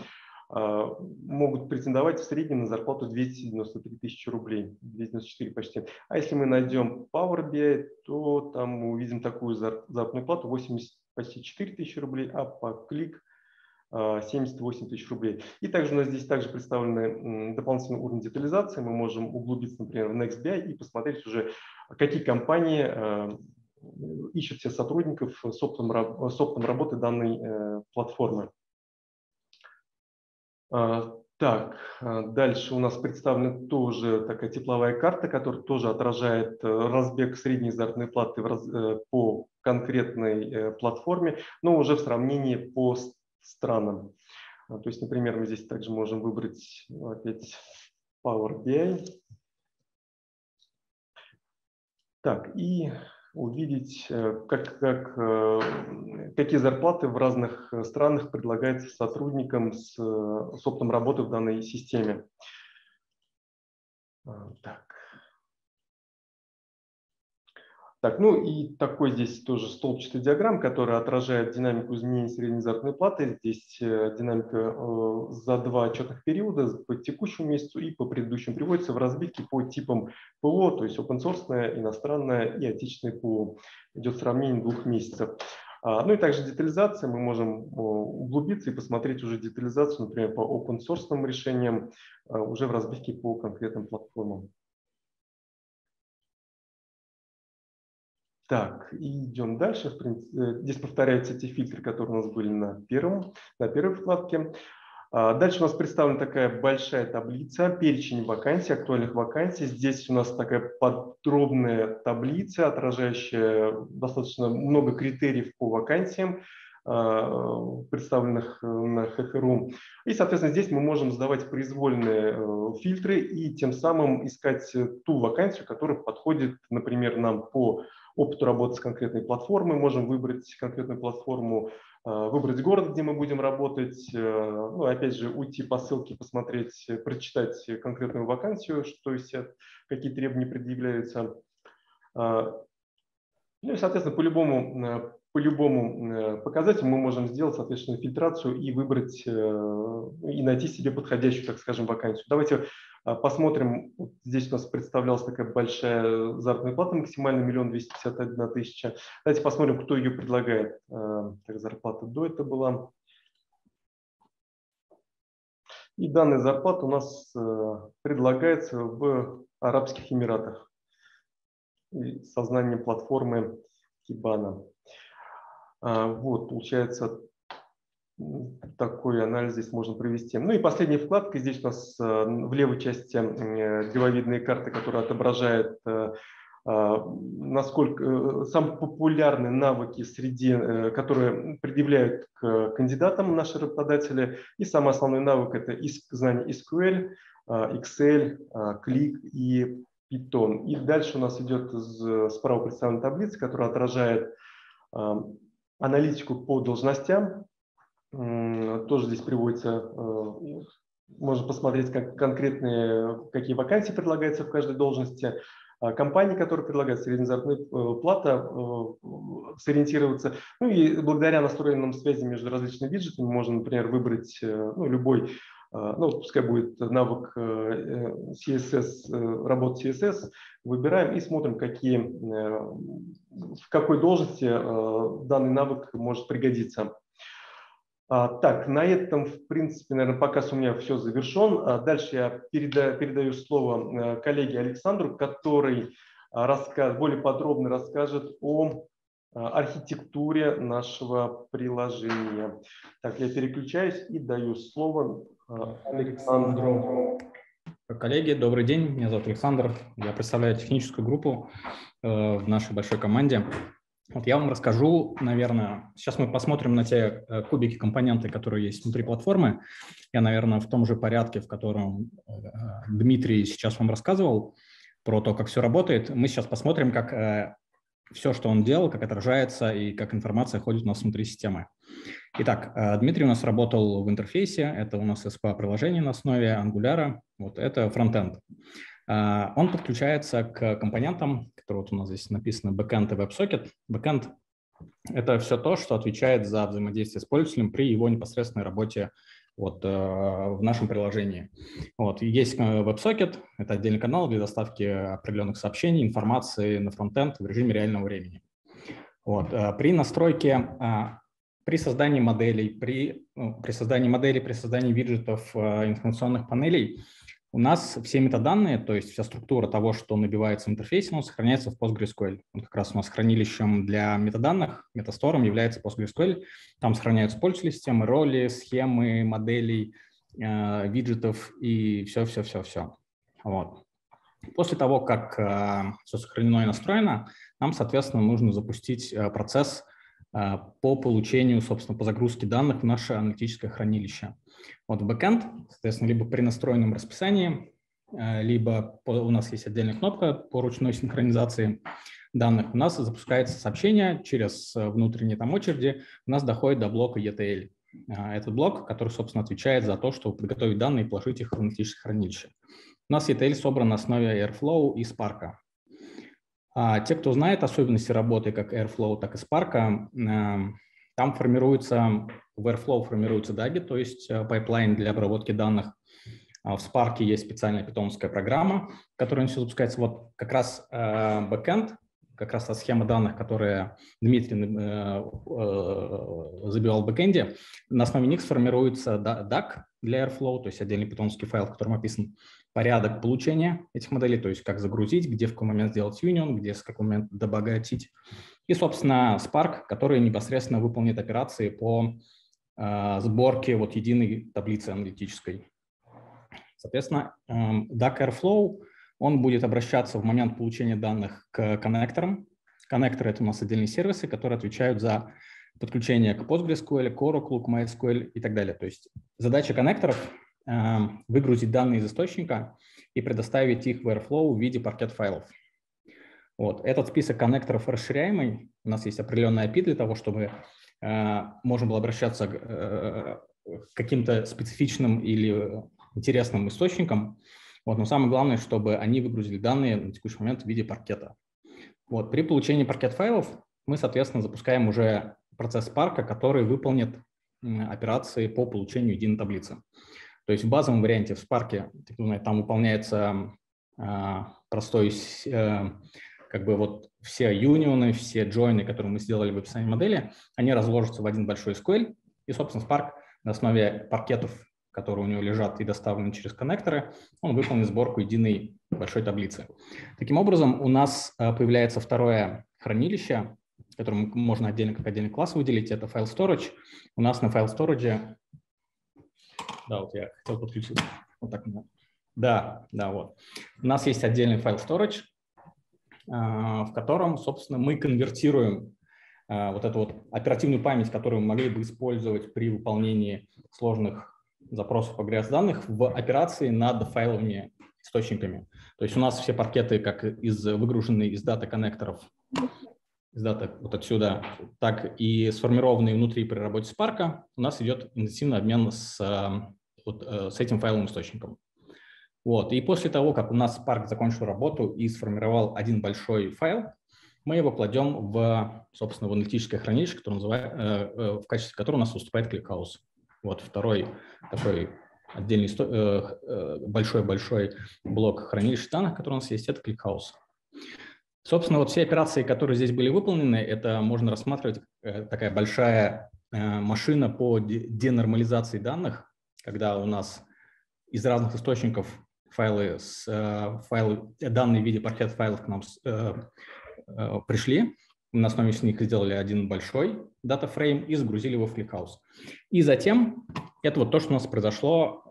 могут претендовать в среднем на зарплату 293 тысячи рублей, 294 почти. А если мы найдем Power BI, то там мы увидим такую заработную плату 80, почти 4 тысячи рублей, а по клик 78 тысяч рублей. И также у нас здесь также представлены дополнительные уровни детализации. Мы можем углубиться, например, в NextBI и посмотреть уже, какие компании э, ищут себе сотрудников с опытом, с опытом работы данной э, платформы. А, так, а, дальше у нас представлена тоже такая тепловая карта, которая тоже отражает э, разбег средней заработной платы по конкретной платформе, но уже в сравнении по странам. А, то есть, например, мы здесь также можем выбрать опять Power BI. Так, и увидеть, э, как, как, э, какие зарплаты в разных странах предлагаются сотрудникам с, с опытом работы в данной системе. А, так. Так, ну и такой здесь тоже столбчатый диаграмм, который отражает динамику изменений средней заработной платы. Здесь э, динамика э, за два отчетных периода по текущему месяцу и по предыдущему приводится в разбивке по типам ПО, то есть open source, иностранное и отечественное ПО. Идет сравнение двух месяцев. А, ну и также детализация. Мы можем углубиться и посмотреть уже детализацию, например, по open source решениям уже в разбивке по конкретным платформам. Так, идем дальше. В принципе, э, здесь повторяются те фильтры, которые у нас были на, первом, на первой вкладке. А, дальше у нас представлена такая большая таблица, перечень вакансий, актуальных вакансий. Здесь у нас такая подробная таблица, отражающая достаточно много критериев по вакансиям, представленных на ХХРУ. И, соответственно, здесь мы можем задавать произвольные э, фильтры и тем самым искать ту вакансию, которая подходит, например, нам по опыту работы с конкретной платформой, можем выбрать конкретную платформу, э, выбрать город, где мы будем работать, э, ну, опять же, уйти по ссылке, посмотреть, прочитать конкретную вакансию, что из себя, какие требования предъявляются. Э, ну и, соответственно, по-любому по любому показателю мы можем сделать, соответственно, фильтрацию и выбрать и найти себе подходящую, так скажем, вакансию. Давайте а, посмотрим, вот здесь у нас представлялась такая большая заработная плата, максимально миллион двести пятьдесят одна тысяча. Давайте посмотрим, кто ее предлагает. Так, зарплата до это была. И данная зарплата у нас предлагается в Арабских Эмиратах сознанием платформы Кибана. Вот, получается, такой анализ здесь можно провести. Ну и последняя вкладка. Здесь у нас э, в левой части древовидные карты, которые отображают э, э, насколько самые популярные навыки среди, которые предъявляют к кандидатам наши работодатели. И самый основной навык – это знание SQL, Excel, Click и Python. И дальше у нас идет справа представлена таблица, которая отражает аналитику по должностям, тоже здесь приводится, э, можно посмотреть как конкретные, какие вакансии предлагаются в каждой должности, а компании, которые предлагают средняя заработная э, плата, э, сориентироваться. Ну и благодаря настроенным связям между различными виджетами можно, например, выбрать ну, любой, ну, пускай будет навык CSS, работы CSS, выбираем и смотрим, какие, в какой должности данный навык может пригодиться. А, так, на этом, в принципе, наверное, показ у меня все завершен. А дальше я передаю, передаю слово э, коллеге Александру, который рассказ, более подробно расскажет о архитектуре нашего приложения. Так, я переключаюсь и даю слово Александру. Коллеги, добрый день. Меня зовут Александр. Я представляю техническую группу в нашей большой команде. Вот я вам расскажу, наверное, сейчас мы посмотрим на те э, кубики, компоненты, которые есть внутри платформы. Я, наверное, в том же порядке, в котором э, Дмитрий сейчас вам рассказывал про то, как все работает. Мы сейчас посмотрим, как э, все, что он делал, как отражается и как информация ходит у нас внутри системы. Итак, Дмитрий у нас работал в интерфейсе, это у нас SPA-приложение на основе Angular, вот это фронтенд. Он подключается к компонентам, которые вот у нас здесь написано backend и WebSocket. Backend – это все то, что отвечает за взаимодействие с пользователем при его непосредственной работе вот, э, в нашем приложении. Вот. Есть э, WebSocket, это отдельный канал для доставки определенных сообщений, информации на фронтенд в режиме реального времени. Вот. Э, при настройке, при создании моделей, при, ну, при создании моделей, при создании виджетов информационных панелей у нас все метаданные, то есть вся структура того, что набивается в интерфейсе, он сохраняется в PostgreSQL. Он как раз у нас хранилищем для метаданных, метастором является PostgreSQL. Там сохраняются пользовательские системы, роли, схемы, моделей, э, виджетов и все-все-все-все. Вот. После того, как э, все сохранено и настроено, нам, соответственно, нужно запустить э, процесс э, по получению, собственно, по загрузке данных в наше аналитическое хранилище. Вот в бэкэнд, соответственно, либо при настроенном расписании, э, либо по, у нас есть отдельная кнопка по ручной синхронизации данных. У нас запускается сообщение через э, внутренние там очереди, у нас доходит до блока ETL. Э, этот блок, который, собственно, отвечает за то, чтобы подготовить данные и положить их в аналитическое хранилище. У нас ETL собран на основе Airflow и Spark. А те, кто знает особенности работы как Airflow, так и Spark, там формируется, в Airflow формируется DAG и, то есть пайплайн для обработки данных. А в Spark есть специальная питонская программа, которая все запускается. Вот как раз э, backend, как раз та схема данных, которая Дмитрий э, э, забивал в бэкэнде, на основе них сформируется DAG для Airflow, то есть отдельный питонский файл, в котором описан порядок получения этих моделей, то есть как загрузить, где в какой момент сделать union, где с какой момент дообогатить и, собственно, Spark, который непосредственно выполнит операции по э, сборке вот единой таблицы аналитической. Соответственно, э, DAC Airflow, он будет обращаться в момент получения данных к коннекторам. Коннекторы – это у нас отдельные сервисы, которые отвечают за подключение к PostgreSQL, к Oracle, к MySQL и так далее. То есть задача коннекторов э, – выгрузить данные из источника и предоставить их в Airflow в виде паркет файлов. Вот. Этот список коннекторов расширяемый. У нас есть определенный API для того, чтобы э, можно было обращаться к, э, каким-то специфичным или интересным источникам. Вот. Но самое главное, чтобы они выгрузили данные на текущий момент в виде паркета. Вот. При получении паркет файлов мы, соответственно, запускаем уже процесс парка, который выполнит операции по получению единой таблицы. То есть в базовом варианте в Spark там выполняется э, простой э, как бы вот все юнионы, все джойны, которые мы сделали в описании модели, они разложатся в один большой SQL, и, собственно, Spark на основе паркетов, которые у него лежат и доставлены через коннекторы, он выполнит сборку единой большой таблицы. Таким образом, у нас э, появляется второе хранилище, которое можно отдельно как отдельный класс выделить, это файл storage. У нас на файл storage, да, вот я хотел подключить, вот так, да, да, вот. У нас есть отдельный файл storage, в котором, собственно, мы конвертируем а, вот эту вот оперативную память, которую мы могли бы использовать при выполнении сложных запросов по грязь данных в операции над файловыми источниками. То есть у нас все паркеты как из выгруженные из дата коннекторов, из дата вот отсюда, так и сформированные внутри при работе Spark, у нас идет интенсивный обмен с, а, вот, э, с этим файловым источником. Вот. И после того, как у нас Spark закончил работу и сформировал один большой файл, мы его кладем в, собственно, в аналитическое хранилище, которое называет, э, э, в качестве которого у нас выступает ClickHouse. Вот второй такой отдельный большой-большой э, блок хранилища данных, который у нас есть, это ClickHouse. Собственно, вот все операции, которые здесь были выполнены, это можно рассматривать такая большая машина по денормализации данных, когда у нас из разных источников файлы, с, э, файлы данные в виде паркет файлов к нам э, э, пришли. На основе них сделали один большой датафрейм и загрузили его в ClickHouse. И затем, это вот то, что у нас произошло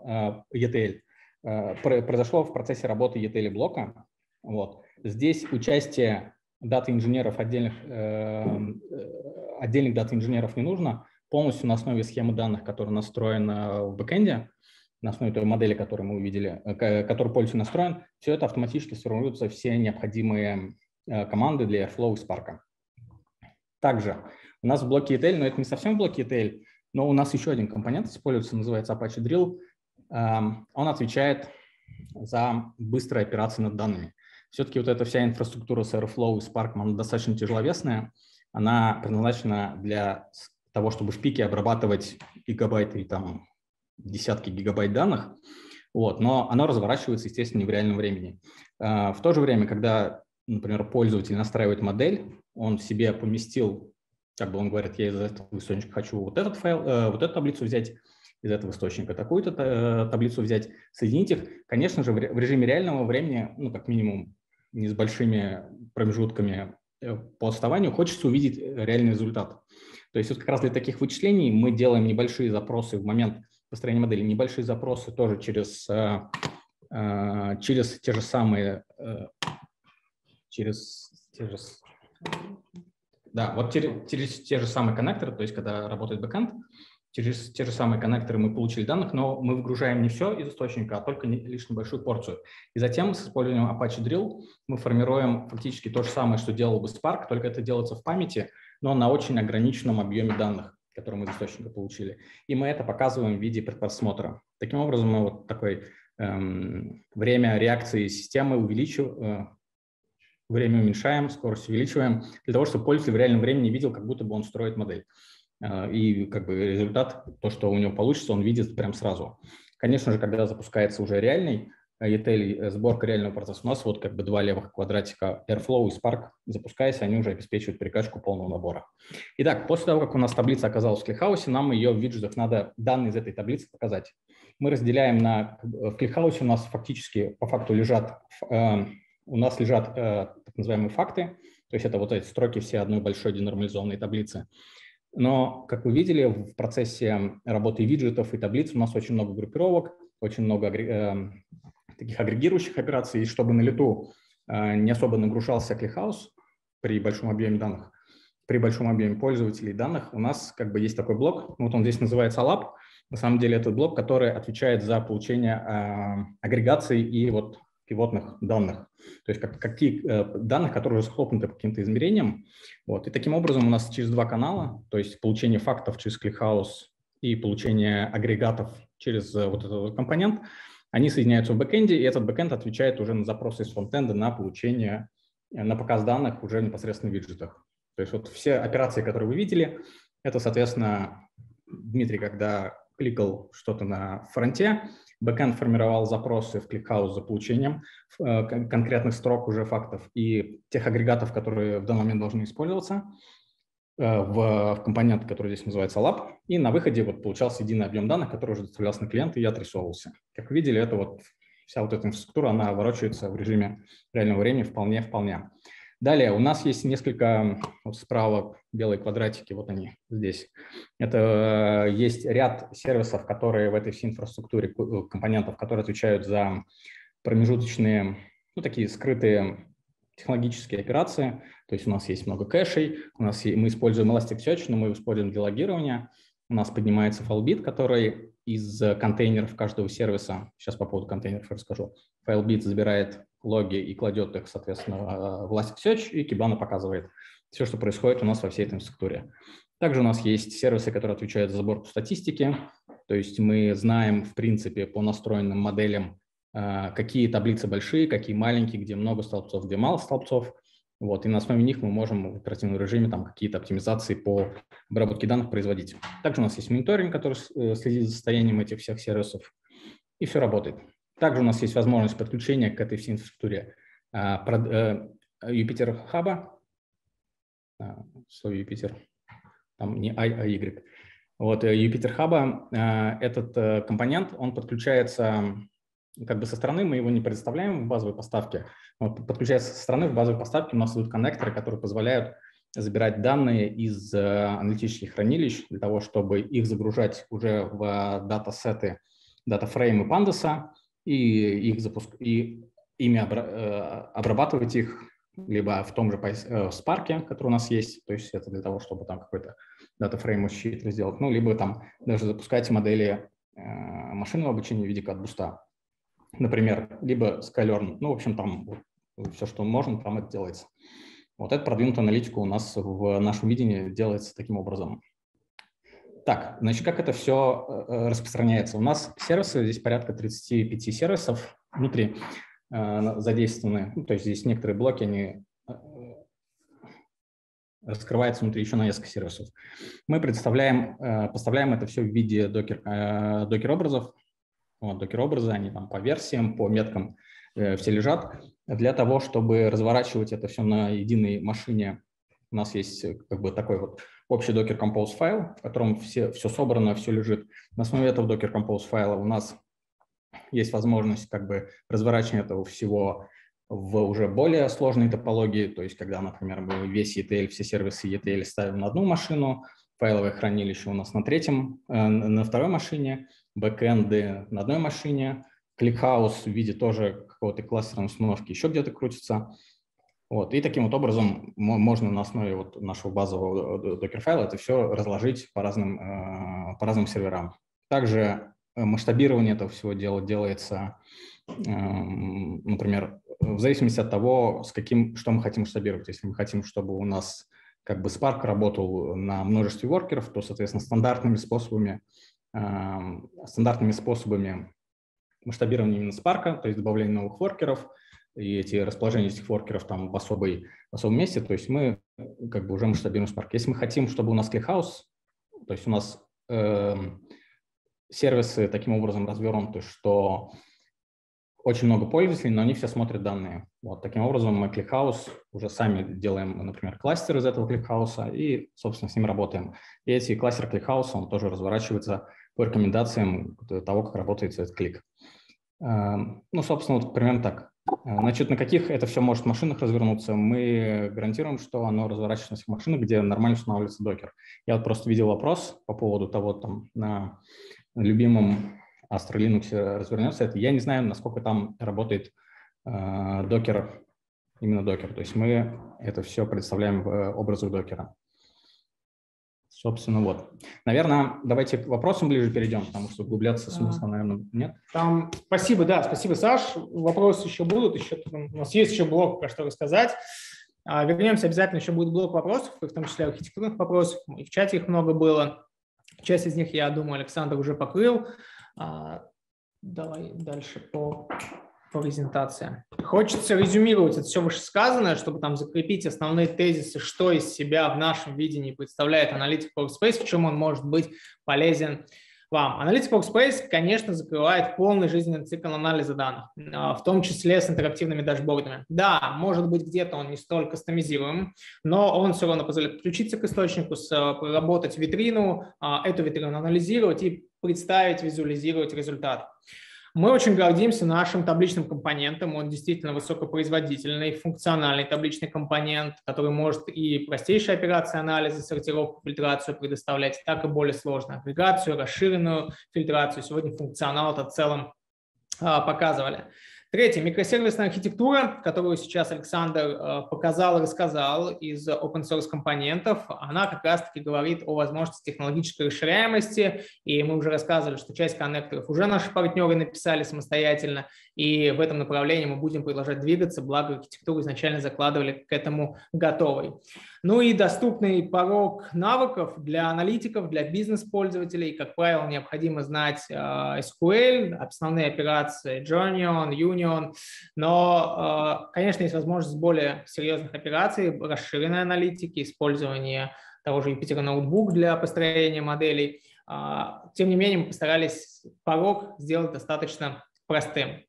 ETL, произошло в процессе работы ETL блока. Вот. Здесь участие дата-инженеров отдельных, отдельных дата-инженеров не нужно, полностью на основе схемы данных, которая настроена в бэкэнде, на основе той модели, которую мы увидели, который пользователь настроен, все это автоматически сформируются все необходимые команды для Airflow и Spark. Также у нас в блоке ETL, но это не совсем в блоке ETL, но у нас еще один компонент используется, называется Apache Drill. Эм, он отвечает за быстрые операции над данными. Все-таки вот эта вся инфраструктура с Airflow и Spark, она достаточно тяжеловесная. Она предназначена для того, чтобы в пике обрабатывать гигабайты и там десятки гигабайт данных. Вот, но оно разворачивается, естественно, не в реальном времени. Э, в то же время, когда, например, пользователь настраивает модель, он себе поместил, как бы он говорит, я из этого источника хочу вот этот файл, э, вот эту таблицу взять, из этого источника такую-то э, таблицу взять, соединить их. Конечно же, в режиме реального времени, ну, как минимум, не с большими промежутками э, по отставанию, хочется увидеть реальный результат. То есть вот как раз для таких вычислений мы делаем небольшие запросы в момент построения модели, небольшие запросы тоже через, через те же самые через те же да, вот через, через те же самые коннекторы, то есть когда работает бэкэнд, через те же самые коннекторы мы получили данных, но мы выгружаем не все из источника, а только лишь небольшую порцию. И затем с использованием Apache Drill мы формируем фактически то же самое, что делал бы Spark, только это делается в памяти, но на очень ограниченном объеме данных, которые мы из источника получили. И мы это показываем в виде предпросмотра. Таким образом, мы вот такой эм, время реакции системы увеличиваем, э, время уменьшаем, скорость увеличиваем, для того, чтобы пользователь в реальном времени видел, как будто бы он строит модель. А, и как бы результат, то, что у него получится, он видит прям сразу. Конечно же, когда запускается уже реальный ETL, э, сборка реального процесса, у нас вот как бы два левых квадратика Airflow и Spark, запускаясь, они уже обеспечивают перекачку полного набора. Итак, после того, как у нас таблица оказалась в ClickHouse, нам ее в виджетах надо данные из этой таблицы показать. Мы разделяем на... В ClickHouse у нас фактически по факту лежат э, у нас лежат э, так называемые факты, то есть это вот эти строки все одной большой денормализованной таблицы. Но, как вы видели, в процессе работы виджетов и таблиц у нас очень много группировок, очень много э, таких агрегирующих операций, и чтобы на лету э, не особо нагружался ClickHouse при большом объеме данных, при большом объеме пользователей данных, у нас как бы есть такой блок, вот он здесь называется Lab, на самом деле это блок, который отвечает за получение э, агрегации и вот пивотных данных, то есть как, какие э, данных, которые уже схлопнуты по каким-то измерениям. Вот. И таким образом у нас через два канала, то есть получение фактов через ClickHouse и получение агрегатов через э, вот этот компонент, они соединяются в бэкэнде, и этот бэкэнд отвечает уже на запросы из фронтенда на получение, э, на показ данных уже непосредственно в виджетах. То есть вот все операции, которые вы видели, это, соответственно, Дмитрий, когда кликал что-то на фронте, бэкэнд формировал запросы в ClickHouse за получением э, конкретных строк уже фактов и тех агрегатов, которые в данный момент должны использоваться в, в компонент, который здесь называется Lab, и на выходе вот получался единый объем данных, который уже доставлялся на клиент и отрисовывался. Как вы видели, это вот вся вот эта инфраструктура, она ворочается в режиме реального времени вполне-вполне. Далее у нас есть несколько вот справа белые квадратики, вот они здесь. Это э, есть ряд сервисов, которые в этой всей инфраструктуре э, компонентов, которые отвечают за промежуточные, ну, такие скрытые технологические операции. То есть у нас есть много кэшей, у нас мы используем Elasticsearch, но мы его используем для логирования. У нас поднимается FileBit, который из контейнеров каждого сервиса, сейчас по поводу контейнеров расскажу, FileBit забирает логи и кладет их, соответственно, в Elasticsearch, и Kibana показывает все, что происходит у нас во всей этой структуре. Также у нас есть сервисы, которые отвечают за сборку статистики, то есть мы знаем, в принципе, по настроенным моделям, э, какие таблицы большие, какие маленькие, где много столбцов, где мало столбцов. Вот, и на основе них мы можем в оперативном режиме там какие-то оптимизации по обработке данных производить. Также у нас есть мониторинг, который э, следит за состоянием этих всех сервисов, и все работает. Также у нас есть возможность подключения к этой всей инфраструктуре Юпитер э, хаба, слово Юпитер, там не I, а Y. Вот Юпитер хаба, э, этот э, компонент, он подключается как бы со стороны, мы его не предоставляем в базовой поставке, подключается со стороны в базовой поставке, у нас идут коннекторы, которые позволяют забирать данные из аналитических хранилищ для того, чтобы их загружать уже в датасеты, датафреймы Pandas, и их запуск и ими обрабатывать их либо в том же Spark, который у нас есть, то есть это для того, чтобы там какой-то датафрейм учителя сделать, ну, либо там даже запускать модели машинного обучения в виде катбуста например, либо Skylearn. Ну, в общем, там все, что можно, там это делается. Вот эта продвинутая аналитика у нас в нашем видении делается таким образом. Так, значит, как это все э, распространяется? У нас сервисы, здесь порядка 35 сервисов внутри э, задействованы. Ну, то есть здесь некоторые блоки, они э, раскрываются внутри еще на несколько сервисов. Мы представляем, э, поставляем это все в виде докер, э, докер-образов, вот, докер-образы, они там по версиям, по меткам э, все лежат. Для того, чтобы разворачивать это все на единой машине, у нас есть э, как бы такой вот общий Docker Compose файл, в котором все, все собрано, все лежит. На основе этого Docker Compose файла у нас есть возможность как бы разворачивания этого всего в уже более сложной топологии, то есть когда, например, мы весь ETL, все сервисы ETL ставим на одну машину, файловое хранилище у нас на третьем, э, на второй машине, бэкэнды на одной машине, ClickHouse в виде тоже какого-то кластерной установки еще где-то крутится. Вот. И таким вот образом можно на основе вот нашего базового Docker- файла это все разложить по разным, э, по разным серверам. Также э, масштабирование этого всего дела делается, эм, например, в зависимости от того, с каким, что мы хотим масштабировать. Если мы хотим, чтобы у нас как бы Spark работал на множестве воркеров, то, соответственно, стандартными способами, стандартными способами масштабирования именно Spark, то есть добавление новых воркеров, и эти расположения этих воркеров там в, особой, в особом месте, то есть мы как бы уже масштабируем Spark. Если мы хотим, чтобы у нас ClickHouse, то есть у нас э, сервисы таким образом развернуты, что очень много пользователей, но они все смотрят данные. Вот таким образом мы ClickHouse уже сами делаем, например, кластер из этого ClickHouse и, собственно, с ним работаем. И эти кластер ClickHouse, он тоже разворачивается по рекомендациям того, как работает этот клик. Эм, ну, собственно, вот примерно так. Э, значит, на каких это все может машинах развернуться, мы гарантируем, что оно разворачивается на всех машинах, где нормально устанавливается докер. Я вот просто видел вопрос по поводу того, там, на любимом Astra Linux развернется это. Я не знаю, насколько там работает э, докер, именно докер. То есть мы это все представляем в образах докера. Собственно, вот. Наверное, давайте к вопросам ближе перейдем, потому что углубляться смысла, наверное, нет. Там, спасибо, да, спасибо, Саш. Вопросы еще будут, еще у нас есть еще блок, про что рассказать. А, вернемся обязательно, еще будет блок вопросов, в том числе архитектурных вопросов, и в чате их много было. Часть из них, я думаю, Александр уже покрыл. А, давай дальше по презентация. Хочется резюмировать это все вышесказанное, чтобы там закрепить основные тезисы, что из себя в нашем видении представляет аналитик Workspace, в чем он может быть полезен вам. Аналитик Workspace, конечно, закрывает полный жизненный цикл анализа данных, а, в том числе с интерактивными дашбордами. Да, может быть, где-то он не столь кастомизируем, но он все равно позволяет подключиться к источнику, проработать витрину, а, эту витрину анализировать и представить, визуализировать результат. Мы очень гордимся нашим табличным компонентом. Он действительно высокопроизводительный, функциональный табличный компонент, который может и простейшие операции анализа, сортировку, фильтрацию предоставлять, так и более сложную агрегацию, расширенную фильтрацию. Сегодня функционал это в целом а, показывали. Третье, микросервисная архитектура, которую сейчас Александр э, показал и рассказал из open source компонентов, она как раз-таки говорит о возможности технологической расширяемости, и мы уже рассказывали, что часть коннекторов уже наши партнеры написали самостоятельно, и в этом направлении мы будем продолжать двигаться, благо архитектуру изначально закладывали к этому готовой. Ну и доступный порог навыков для аналитиков, для бизнес-пользователей. Как правило, необходимо знать э, SQL, основные операции Journey, Union, но, э, конечно, есть возможность более серьезных операций, расширенной аналитики, использования того же Jupyter Notebook для построения моделей. Э, тем не менее, мы постарались порог сделать достаточно простым.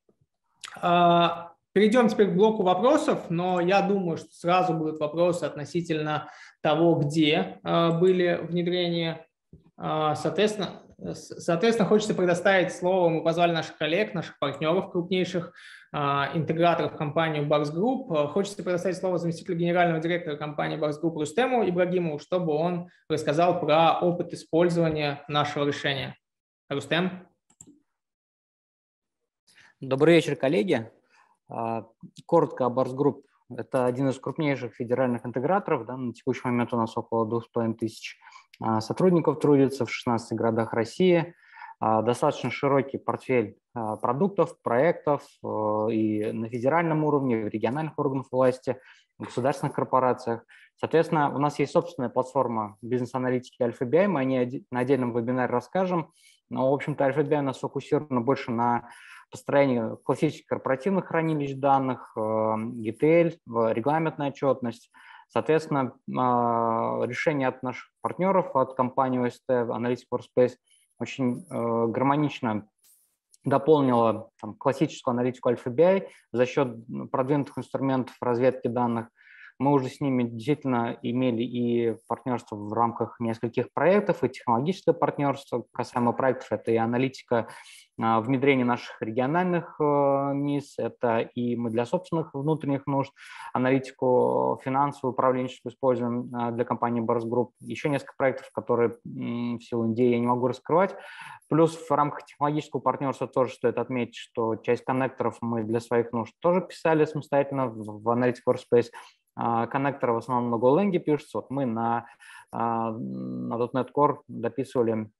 Перейдем теперь к блоку вопросов, но я думаю, что сразу будут вопросы относительно того, где э, были внедрения. Э, соответственно, Соответственно, хочется предоставить слово, мы позвали наших коллег, наших партнеров крупнейших, а, интеграторов компании Barks Group. Хочется предоставить слово заместителю генерального директора компании Barks Group Рустему Ибрагимову, чтобы он рассказал про опыт использования нашего решения. Рустем. Добрый вечер, коллеги. А, коротко о Barks Group. Это один из крупнейших федеральных интеграторов. Да, на текущий момент у нас около 2500 тысяч а, сотрудников трудится в 16 городах России. А, достаточно широкий портфель продуктов, проектов и на федеральном уровне, в региональных органах власти, в государственных корпорациях. Соответственно, у нас есть собственная платформа бизнес-аналитики Альфа-BI, мы о ней на отдельном вебинаре расскажем. Но, в общем-то, Альфа-BI у нас сфокусировано больше на построении классических корпоративных хранилищ данных, ETL, регламентная отчетность, Соответственно, а, решение от наших партнеров, от компании OST Analytics Workspace очень э, гармонично дополнила там, классическую аналитику Alpha-BI за счет продвинутых инструментов разведки данных. Мы уже с ними действительно имели и партнерство в рамках нескольких проектов, и технологическое партнерство. Касаемо проектов, это и аналитика а, внедрение наших региональных э, МИС, это и мы для собственных внутренних нужд, аналитику финансовую, управленческую используем а, для компании Bars Group, еще несколько проектов, которые в силу идеи я не могу раскрывать. Плюс в рамках технологического партнерства тоже стоит отметить, что часть коннекторов мы для своих нужд тоже писали самостоятельно в Analytics Workspace. А, коннекторы в основном на GoLang пишутся. Вот мы на, на .NET Core дописывали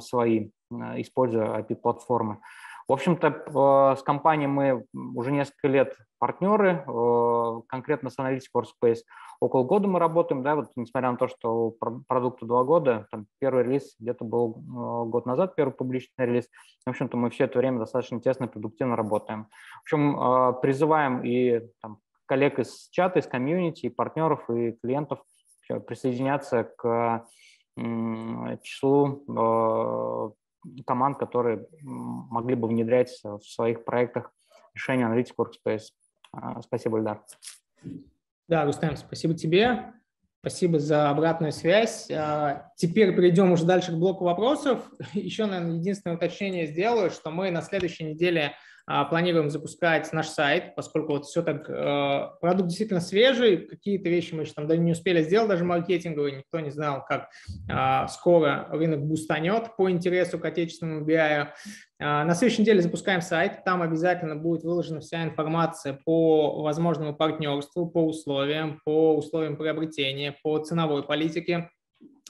свои Э, используя API-платформы. В общем-то, с компанией мы уже несколько лет партнеры, э, конкретно с Analytics Workspace. Около года мы работаем, да, вот несмотря на то, что продукту два года, там первый релиз где-то был э, год назад, первый публичный релиз. В общем-то, мы все это время достаточно тесно и продуктивно работаем. В общем, призываем и там, коллег из чата, из комьюнити, и партнеров, и клиентов присоединяться к числу команд, которые могли бы внедрять в своих проектах решения Analytics Workspace. А, спасибо, Ильдар. Да, Рустам, спасибо тебе. Спасибо за обратную связь. Теперь перейдем уже дальше к блоку вопросов. Еще, наверное, единственное уточнение сделаю, что мы на следующей неделе планируем запускать наш сайт, поскольку вот все так, э, продукт действительно свежий, какие-то вещи мы еще там не успели сделать, даже маркетинговые, никто не знал, как а, скоро рынок бустанет по интересу к отечественному BI. А, на следующей неделе запускаем сайт, там обязательно будет выложена вся информация по возможному партнерству, по условиям, по условиям приобретения, по ценовой политике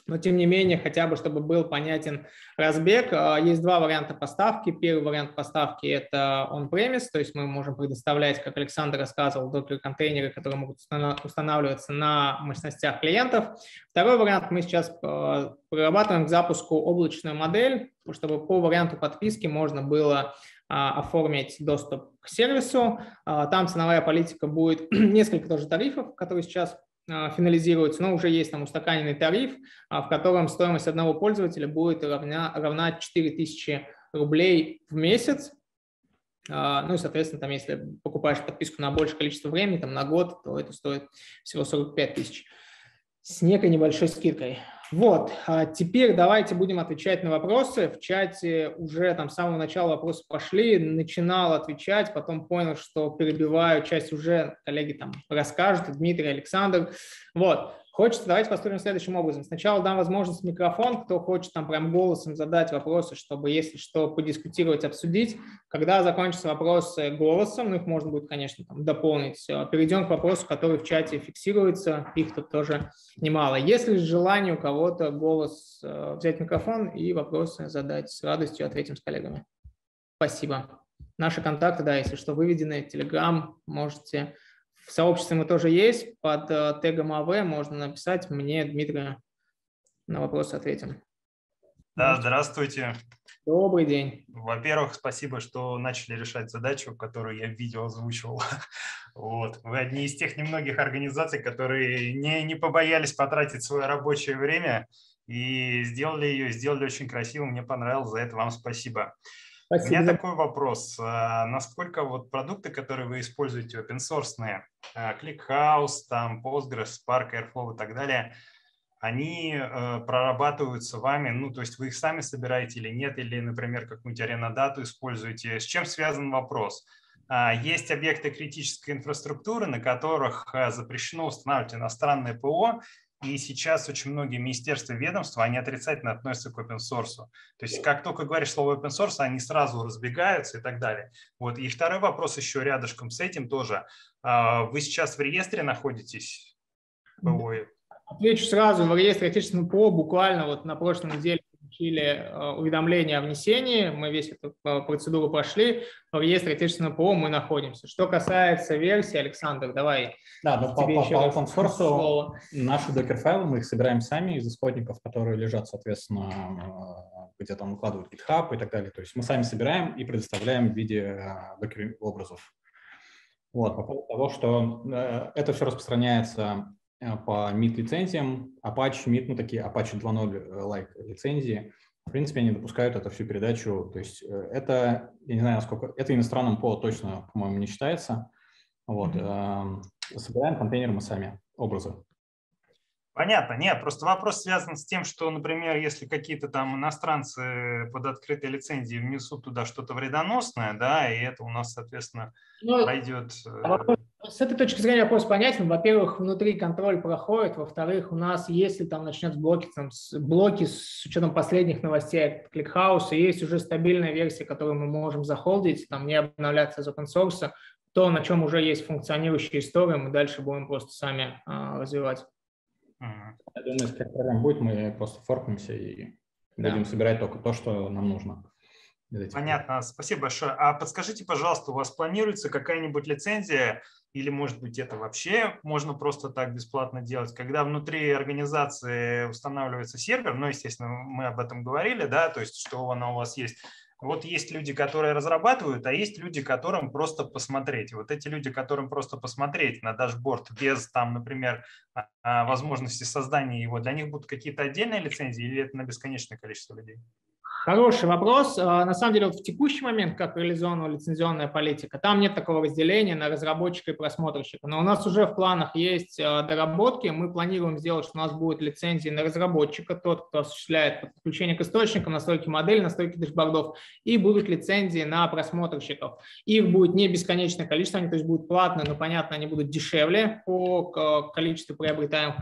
но тем не менее, хотя бы, чтобы был понятен разбег, а, есть два варианта поставки. Первый вариант поставки – это on-premise, то есть мы можем предоставлять, как Александр рассказывал, докер-контейнеры, которые могут устанавливаться на мощностях клиентов. Второй вариант – мы сейчас а, прорабатываем к запуску облачную модель, чтобы по варианту подписки можно было а, оформить доступ к сервису. Там ценовая политика будет несколько тоже тарифов, которые сейчас финализируется, но уже есть там устаканенный тариф, а, в котором стоимость одного пользователя будет равна, равна 4000 рублей в месяц. А, ну и, соответственно, там, если покупаешь подписку на большее количество времени, там на год, то это стоит всего 45 тысяч с некой небольшой скидкой. Вот, а теперь давайте будем отвечать на вопросы. В чате уже там с самого начала вопросы пошли, начинал отвечать, потом понял, что перебиваю, часть уже коллеги там расскажут, Дмитрий, Александр. Вот, Хочется, давайте поступим следующим образом. Сначала дам возможность микрофон, кто хочет там прям голосом задать вопросы, чтобы, если что, подискутировать, обсудить. Когда закончатся вопросы голосом, ну, их можно будет, конечно, там, дополнить, перейдем к вопросу, который в чате фиксируется, их тут тоже немало. Если желание у кого-то голос э, взять микрофон и вопросы задать, с радостью ответим с коллегами. Спасибо. Наши контакты, да, если что, выведены, Telegram, можете в сообществе мы тоже есть. Под э, тегом АВ можно написать мне, Дмитрий, на вопросы ответим. Да, здравствуйте. Добрый день. Во-первых, спасибо, что начали решать задачу, которую я в видео озвучивал. Вот. Вы одни из тех немногих организаций, которые не, не побоялись потратить свое рабочее время и сделали ее, сделали очень красиво. Мне понравилось, за это вам спасибо. Спасибо. У меня такой вопрос. А, насколько вот продукты, которые вы используете, open source, а, ClickHouse, там, Postgres, Spark, Airflow и так далее, они э, прорабатываются вами, ну, то есть вы их сами собираете или нет, или, например, какую-нибудь арендодату используете. С чем связан вопрос? А, есть объекты критической инфраструктуры, на которых э, запрещено устанавливать иностранное ПО, и сейчас очень многие министерства и ведомства, они отрицательно относятся к open source. То есть как только говоришь слово open source, они сразу разбегаются и так далее. Вот. И второй вопрос еще рядышком с этим тоже. А, вы сейчас в реестре находитесь? ПО? Отвечу сразу, в реестре отечественного ПО буквально вот на прошлой неделе получили э, уведомление о внесении, мы весь эту э, процедуру прошли, в реестре отечественного ПО мы находимся. Что касается версии, Александр, давай. Да, но по, по, по open source наши докер-файлы мы их собираем сами из исходников, которые лежат, соответственно, э, где там укладывают GitHub и так далее. То есть мы сами собираем и предоставляем в виде докер-образов. Вот, по поводу того, что это все распространяется Э, по MIT лицензиям, Apache, MIT, ну такие Apache 2.0 like лицензии, в принципе, они допускают эту всю передачу. То есть э, это, я не знаю, насколько, это иностранным ПО точно, по-моему, не считается. Вот. Mm-hmm. Собираем контейнер мы сами, образы. Понятно, нет, просто вопрос связан с тем, что, например, если какие-то там иностранцы под открытой лицензией внесут туда что-то вредоносное, да, и это у нас, соответственно, ну, пройдет... Э, с этой точки зрения вопрос понятен. Во-первых, внутри контроль проходит. Во-вторых, у нас, если там начнется блоки, там, блоки с учетом последних новостей от ClickHouse, есть уже стабильная версия, которую мы можем захолдить, там не обновляться из open source, то, на чем уже есть функционирующая история, мы дальше будем просто сами а, развивать. Я думаю, если проблем будет, мы просто форкнемся и да. будем собирать только то, что нам нужно. Понятно, спасибо большое. А подскажите, пожалуйста, у вас планируется какая-нибудь лицензия или, может быть, это вообще можно просто так бесплатно делать, когда внутри организации устанавливается сервер, ну, естественно, мы об этом говорили, да, то есть что она у вас есть, вот есть люди, которые разрабатывают, а есть люди, которым просто посмотреть. Вот эти люди, которым просто посмотреть на дашборд без, там, например, а, а, возможности создания его, для них будут какие-то отдельные лицензии или это на бесконечное количество людей? Хороший вопрос. А, на самом деле, вот в текущий момент, как реализована лицензионная политика, там нет такого разделения на разработчика и просмотрщика. Но у нас уже в планах есть а, доработки. Мы планируем сделать, что у нас будет лицензии на разработчика, тот, кто осуществляет подключение к источникам, настройки модели, настройки дашбордов, и будут лицензии на просмотрщиков. Их будет не бесконечное количество, они то есть будут платные, но, понятно, они будут дешевле по количеству приобретаемых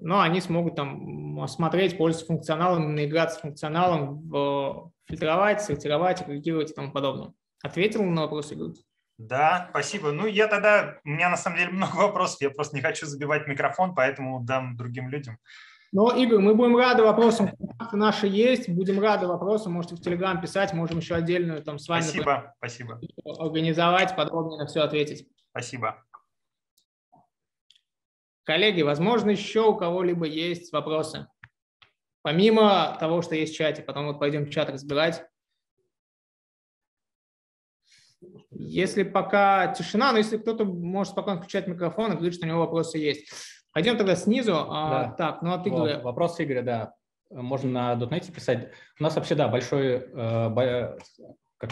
но они смогут там смотреть, пользоваться функционалом, наиграться с функционалом, фильтровать, сортировать, агрегировать и тому подобное. Ответил на вопрос, Игорь? Да, спасибо. Ну, я тогда, у меня на самом деле много вопросов, я просто не хочу забивать микрофон, поэтому дам другим людям. Но, Игорь, мы будем рады вопросам, наши есть, будем рады вопросам, можете в Телеграм писать, можем еще отдельную там с вами спасибо, спасибо. организовать, подробнее на все ответить. Спасибо. Коллеги, возможно, еще у кого-либо есть вопросы? Помимо того, что есть в чате, потом вот пойдем чат разбирать. Если пока тишина, но если кто-то может спокойно включать микрофон и говорит, что у него вопросы есть. Пойдем тогда снизу. А, да. Так, ну от Игоря. Вопрос Игоря, да. Можно на дотнете писать. У нас вообще, да, большой, э, как,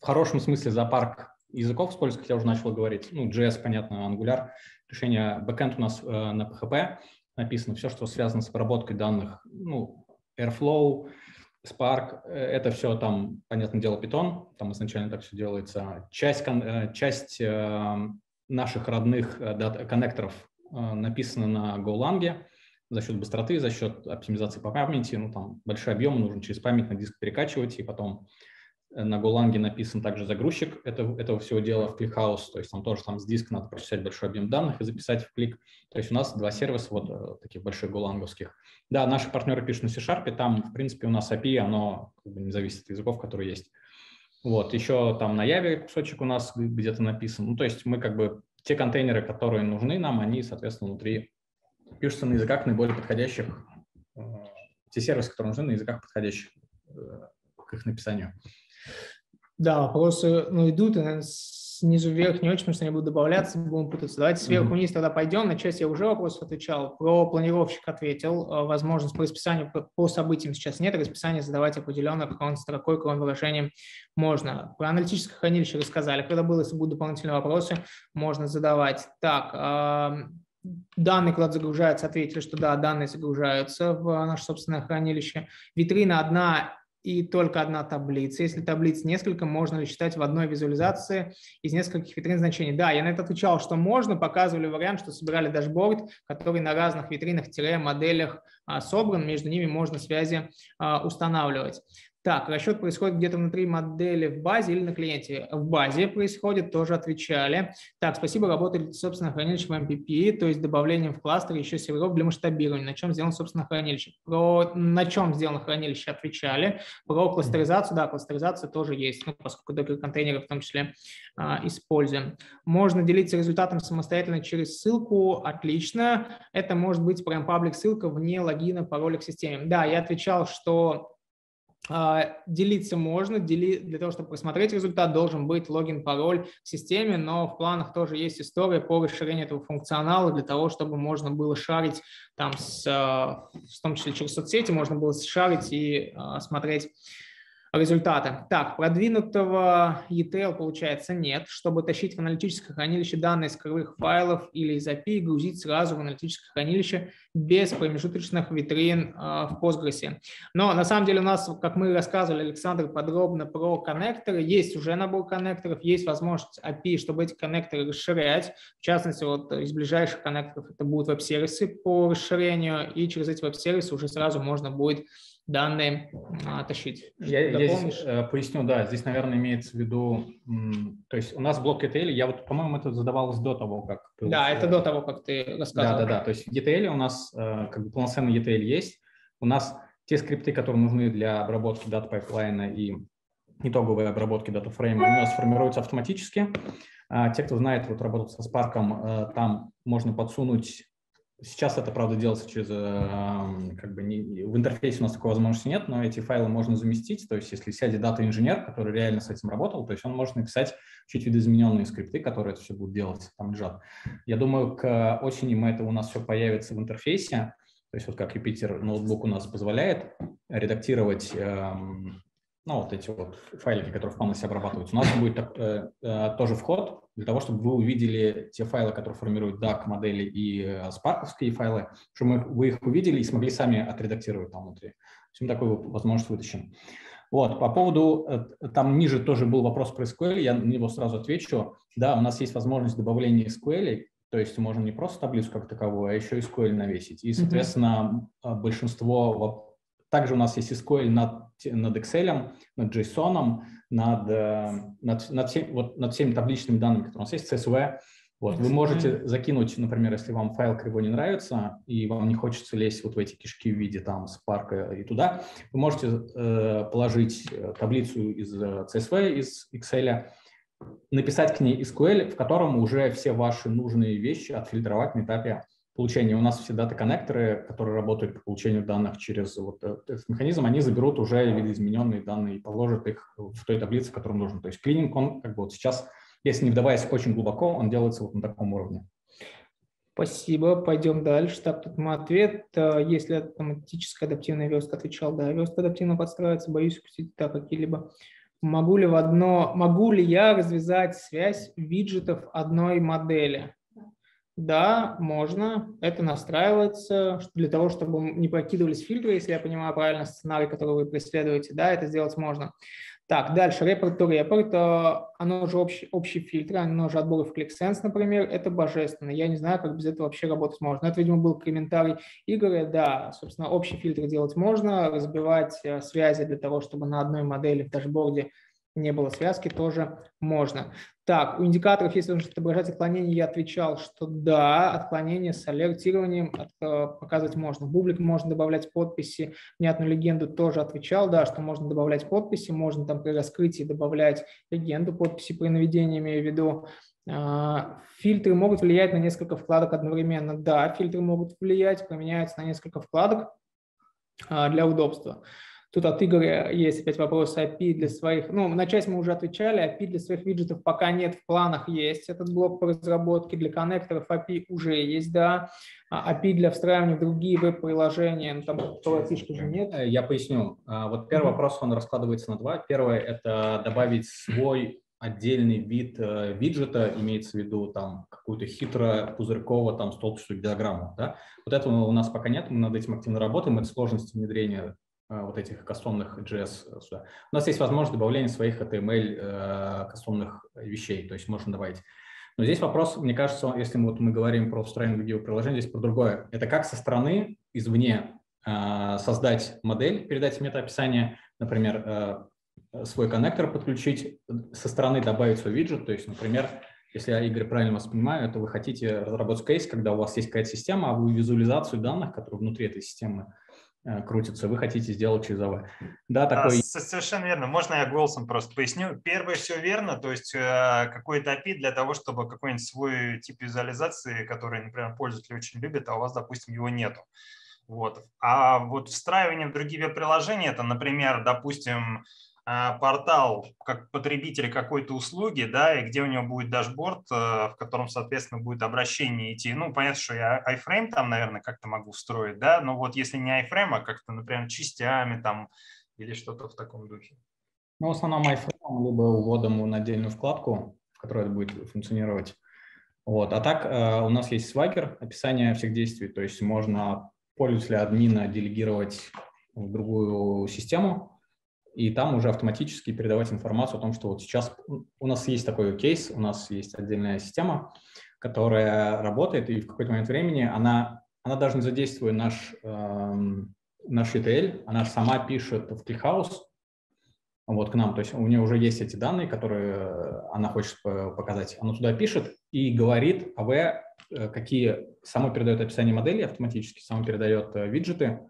в хорошем смысле зоопарк языков как я уже начал говорить. Ну, JS, понятно, Angular решение backend у нас э, на PHP написано, все, что связано с обработкой данных, ну, Airflow, Spark, э, это все там, понятное дело, Python, там изначально так все делается. Часть, э, часть наших родных коннекторов написана на GoLang за счет быстроты, за счет оптимизации по памяти, ну, там большой объем нужно через память на диск перекачивать и потом на Голанге написан также загрузчик этого, этого всего дела в ClickHouse, то есть там тоже там с диска надо прочитать большой объем данных и записать в клик. То есть у нас два сервиса вот э, таких больших голанговских. Да, наши партнеры пишут на C-Sharp, там, в принципе, у нас API, оно как бы не зависит от языков, которые есть. Вот, еще там на Яве кусочек у нас где-то написан. Ну, то есть мы как бы те контейнеры, которые нужны нам, они, соответственно, внутри пишутся на языках наиболее подходящих, э, те сервисы, которые нужны на языках подходящих э, к их написанию. Да, вопросы ну, идут, и, наверное, снизу вверх не очень, потому что они будут добавляться, будем путаться. Давайте сверху вниз тогда пойдем. На часть я уже вопрос отвечал. Про планировщик ответил. Э, возможность по расписанию, по событиям сейчас нет. Расписание задавать определенно крон строкой, крон выражением можно. Про аналитическое хранилище рассказали. Когда было, если будут дополнительные вопросы, можно задавать. Так, данные куда загружаются, ответили, что да, данные загружаются в наше собственное хранилище. Витрина одна и только одна таблица. Если таблиц несколько, можно ли считать в одной визуализации из нескольких витрин значений? Да, я на это отвечал, что можно. Показывали вариант, что собирали дашборд, который на разных витринах-моделях а, собран. Между ними можно связи а, устанавливать. Так, расчет происходит где-то внутри модели в базе или на клиенте? В базе происходит, тоже отвечали. Так, спасибо, работали собственно хранилище в MPP, то есть добавлением в кластер еще серверов для масштабирования. На чем сделано собственно хранилище? Про на чем сделано хранилище отвечали. Про кластеризацию, да, кластеризация тоже есть, ну, поскольку докер-контейнеры в том числе а, используем. Можно делиться результатом самостоятельно через ссылку, отлично. Это может быть прям паблик ссылка вне логина, пароля к системе. Да, я отвечал, что делиться можно, дели, для того, чтобы посмотреть результат, должен быть логин, пароль в системе, но в планах тоже есть история по расширению этого функционала для того, чтобы можно было шарить там, с, а, в том числе через соцсети, можно было шарить и а, смотреть результаты. Так, продвинутого ETL получается нет. Чтобы тащить в аналитическое хранилище данные из кривых файлов или из API и грузить сразу в аналитическое хранилище без промежуточных витрин э, в Postgres. Но на самом деле у нас, как мы рассказывали, Александр, подробно про коннекторы. Есть уже набор коннекторов, есть возможность API, чтобы эти коннекторы расширять. В частности, вот из ближайших коннекторов это будут веб-сервисы по расширению, и через эти веб-сервисы уже сразу можно будет данные тащить. Я, я здесь э, поясню, да, здесь, наверное, имеется в виду, то есть у нас блок ETL, я вот, по-моему, это задавалось до того, как... Ты, да, это до того, как ты рассказывал. Да, да, да, то есть ETL у нас э, как бы полноценный ETL есть, у нас те скрипты, которые нужны для обработки data pipeline а и итоговой обработки датафрейма, у нас формируются автоматически. А те, кто знает, вот работал со Spark, э, там можно подсунуть Сейчас это, правда, делается через, эм, как бы, не, в интерфейсе у нас такой возможности нет, но эти файлы можно заместить, то есть если сядет дата-инженер, который реально с этим работал, то есть он может написать чуть видоизмененные скрипты, которые это все будут делать, там лежат. Я думаю, к осени мы это у нас все появится в интерфейсе, то есть вот как Юпитер ноутбук у нас позволяет редактировать эм, ну, вот эти вот файлики, которые в Pandas обрабатываются, у нас будет э, э, тоже вход для того, чтобы вы увидели те файлы, которые формируют DAC модели и э, спарковские файлы, чтобы вы их увидели и смогли сами отредактировать там внутри. То мы такую возможность вытащим. Вот, по поводу, э, там ниже тоже был вопрос про SQL, я на него сразу отвечу. Да, у нас есть возможность добавления SQL, то есть можем не просто таблицу как таковую, а еще SQL навесить. И, соответственно, mm-hmm. большинство также у нас есть SQL над, над Excel, над JSON, над, э, над, над, всем, вот, над всеми табличными данными, которые у нас есть, CSV. Вот, вы можете закинуть, например, если вам файл криво не нравится, и вам не хочется лезть вот в эти кишки в виде там Spark и туда, вы можете э, положить э, таблицу из э, CSV, из Excel, написать к ней SQL, в котором уже все ваши нужные вещи отфильтровать на этапе получения. У нас все дата-коннекторы, которые работают по получению данных через вот этот механизм, они заберут уже видоизмененные данные и положат их в той таблице, которую нужно. То есть клининг, он как бы вот сейчас, если не вдаваясь очень глубоко, он делается вот на таком уровне. Спасибо. Пойдем дальше. Так, тут мой ответ. Если автоматическая адаптивная верстка отвечал, да, верстка адаптивно подстраивается, боюсь упустить так какие-либо. Могу ли, в одно, могу ли я развязать связь виджетов одной модели? Да, можно. Это настраивается для того, чтобы не прокидывались фильтры, если я понимаю правильно сценарий, который вы преследуете. Да, это сделать можно. Так, дальше, репорт to репорт, оно же общий, общий фильтр, оно же отбор в ClickSense, например, это божественно. Я не знаю, как без этого вообще работать можно. Это, видимо, был комментарий Игоря. Да, собственно, общий фильтр делать можно, разбивать э, связи для того, чтобы на одной модели в дашборде не было связки, тоже можно. Так, у индикаторов, если нужно отображать отклонение, я отвечал, что да, отклонение с алертированием от, э, показывать можно. В бублик можно добавлять подписи, внятную легенду тоже отвечал, да, что можно добавлять подписи, можно там при раскрытии добавлять легенду, подписи при наведении, имею в виду. А, фильтры могут влиять на несколько вкладок одновременно. Да, фильтры могут влиять, применяются на несколько вкладок а, для удобства. Тут от Игоря есть опять вопрос API для своих. Ну, на часть мы уже отвечали. API для своих виджетов пока нет, в планах есть этот блок по разработке. Для коннекторов API уже есть, да. А API для встраивания в другие веб-приложения, ну, там фишки же нет. Э, я поясню. А, вот первый вопрос, он раскладывается на два. Первое – это добавить свой отдельный вид э, виджета, имеется в виду там какую-то хитро пузырьково там столбчатую диаграмму. Да? Вот этого у нас пока нет, мы над этим активно работаем, это сложности внедрения вот этих кастомных JS сюда. У нас есть возможность добавления своих HTML э, кастомных вещей, то есть можно добавить. Но здесь вопрос, мне кажется, если мы, вот мы говорим про встроенное видеоприложение, здесь про другое. Это как со стороны, извне, э, создать модель, передать метаописание, например, э, Э, свой коннектор подключить, со стороны добавить свой виджет. То есть, например, если я, Игорь, правильно вас понимаю, то вы хотите разработать кейс, когда у вас есть какая-то система, а вы визуализацию данных, которые внутри этой системы э, крутятся, вы хотите сделать через АВ. Да, такой... А, совершенно верно. Можно я голосом просто поясню? Первое, все верно, то есть э, какой-то API для того, чтобы какой-нибудь свой тип визуализации, который, например, пользователи очень любят, а у вас, допустим, его нету. Вот. А вот встраивание в другие веб-приложения, это, например, допустим, портал как потребитель какой-то услуги, да, и где у него будет дашборд, э, в котором, соответственно, будет обращение идти. Ну, понятно, что я iFrame там, наверное, как-то могу встроить, да, но вот если не iFrame, а как-то, например, частями там или что-то в таком духе. Ну, в основном iFrame, либо уводом на отдельную вкладку, в которой это будет функционировать. Вот. А так э, у нас есть Swagger, описание всех действий, то есть можно пользователя админа делегировать в другую систему, и там уже автоматически передавать информацию о том, что вот сейчас у нас есть такой кейс, у нас есть отдельная система, которая работает, и в какой-то момент времени она, она даже не задействует наш, э, наш ETL, она сама пишет в ClickHouse вот к нам, то есть у нее уже есть эти данные, которые она хочет показать. Она туда пишет и говорит, а вы э, какие, само передает описание модели автоматически, само передает э, виджеты,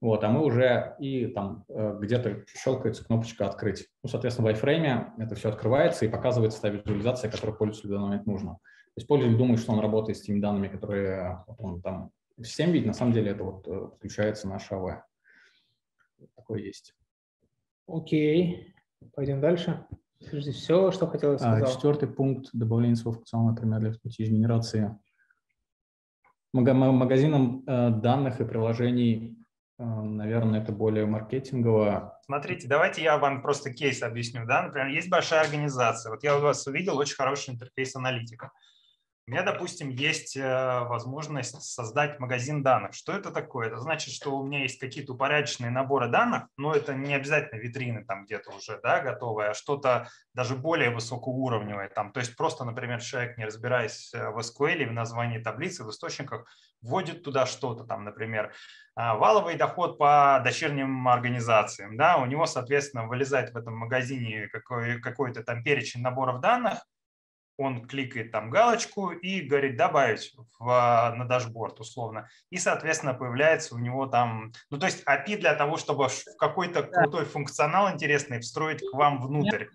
вот, а мы уже и там э, где-то щелкается кнопочка «Открыть». Ну, соответственно, в iFrame это все открывается и показывается та визуализация, которую пользователю в данный момент нужна. То есть пользователь думает, что он работает с теми данными, которые вот он там в системе видит, на самом деле это вот э, подключается наш АВ. Такое есть. Окей, пойдем дальше. Подожди, все, что хотел сказать. А, четвертый пункт – добавление своего функционала, например, для генерации магазином э, данных и приложений Э, наверное, это более маркетингово. Смотрите, давайте я вам просто кейс объясню. Да? Например, есть большая организация. Вот я у вас увидел очень хороший интерфейс аналитика. У меня, допустим, есть э, возможность создать магазин данных. Что это такое? Это значит, что у меня есть какие-то упорядоченные наборы данных, но это не обязательно витрины там где-то уже да, готовые, а что-то даже более высокоуровневое. Там. То есть просто, например, человек, не разбираясь э, в SQL, в названии таблицы, в источниках, вводит туда что-то, там, например, а, валовый доход по дочерним организациям. Да, у него, соответственно, вылезает в этом магазине какой, какой-то там перечень наборов данных, он кликает там галочку и говорит добавить в, на дашборд условно. И, соответственно, появляется у него там, ну то есть API для того, чтобы какой-то крутой функционал интересный встроить к вам внутрь.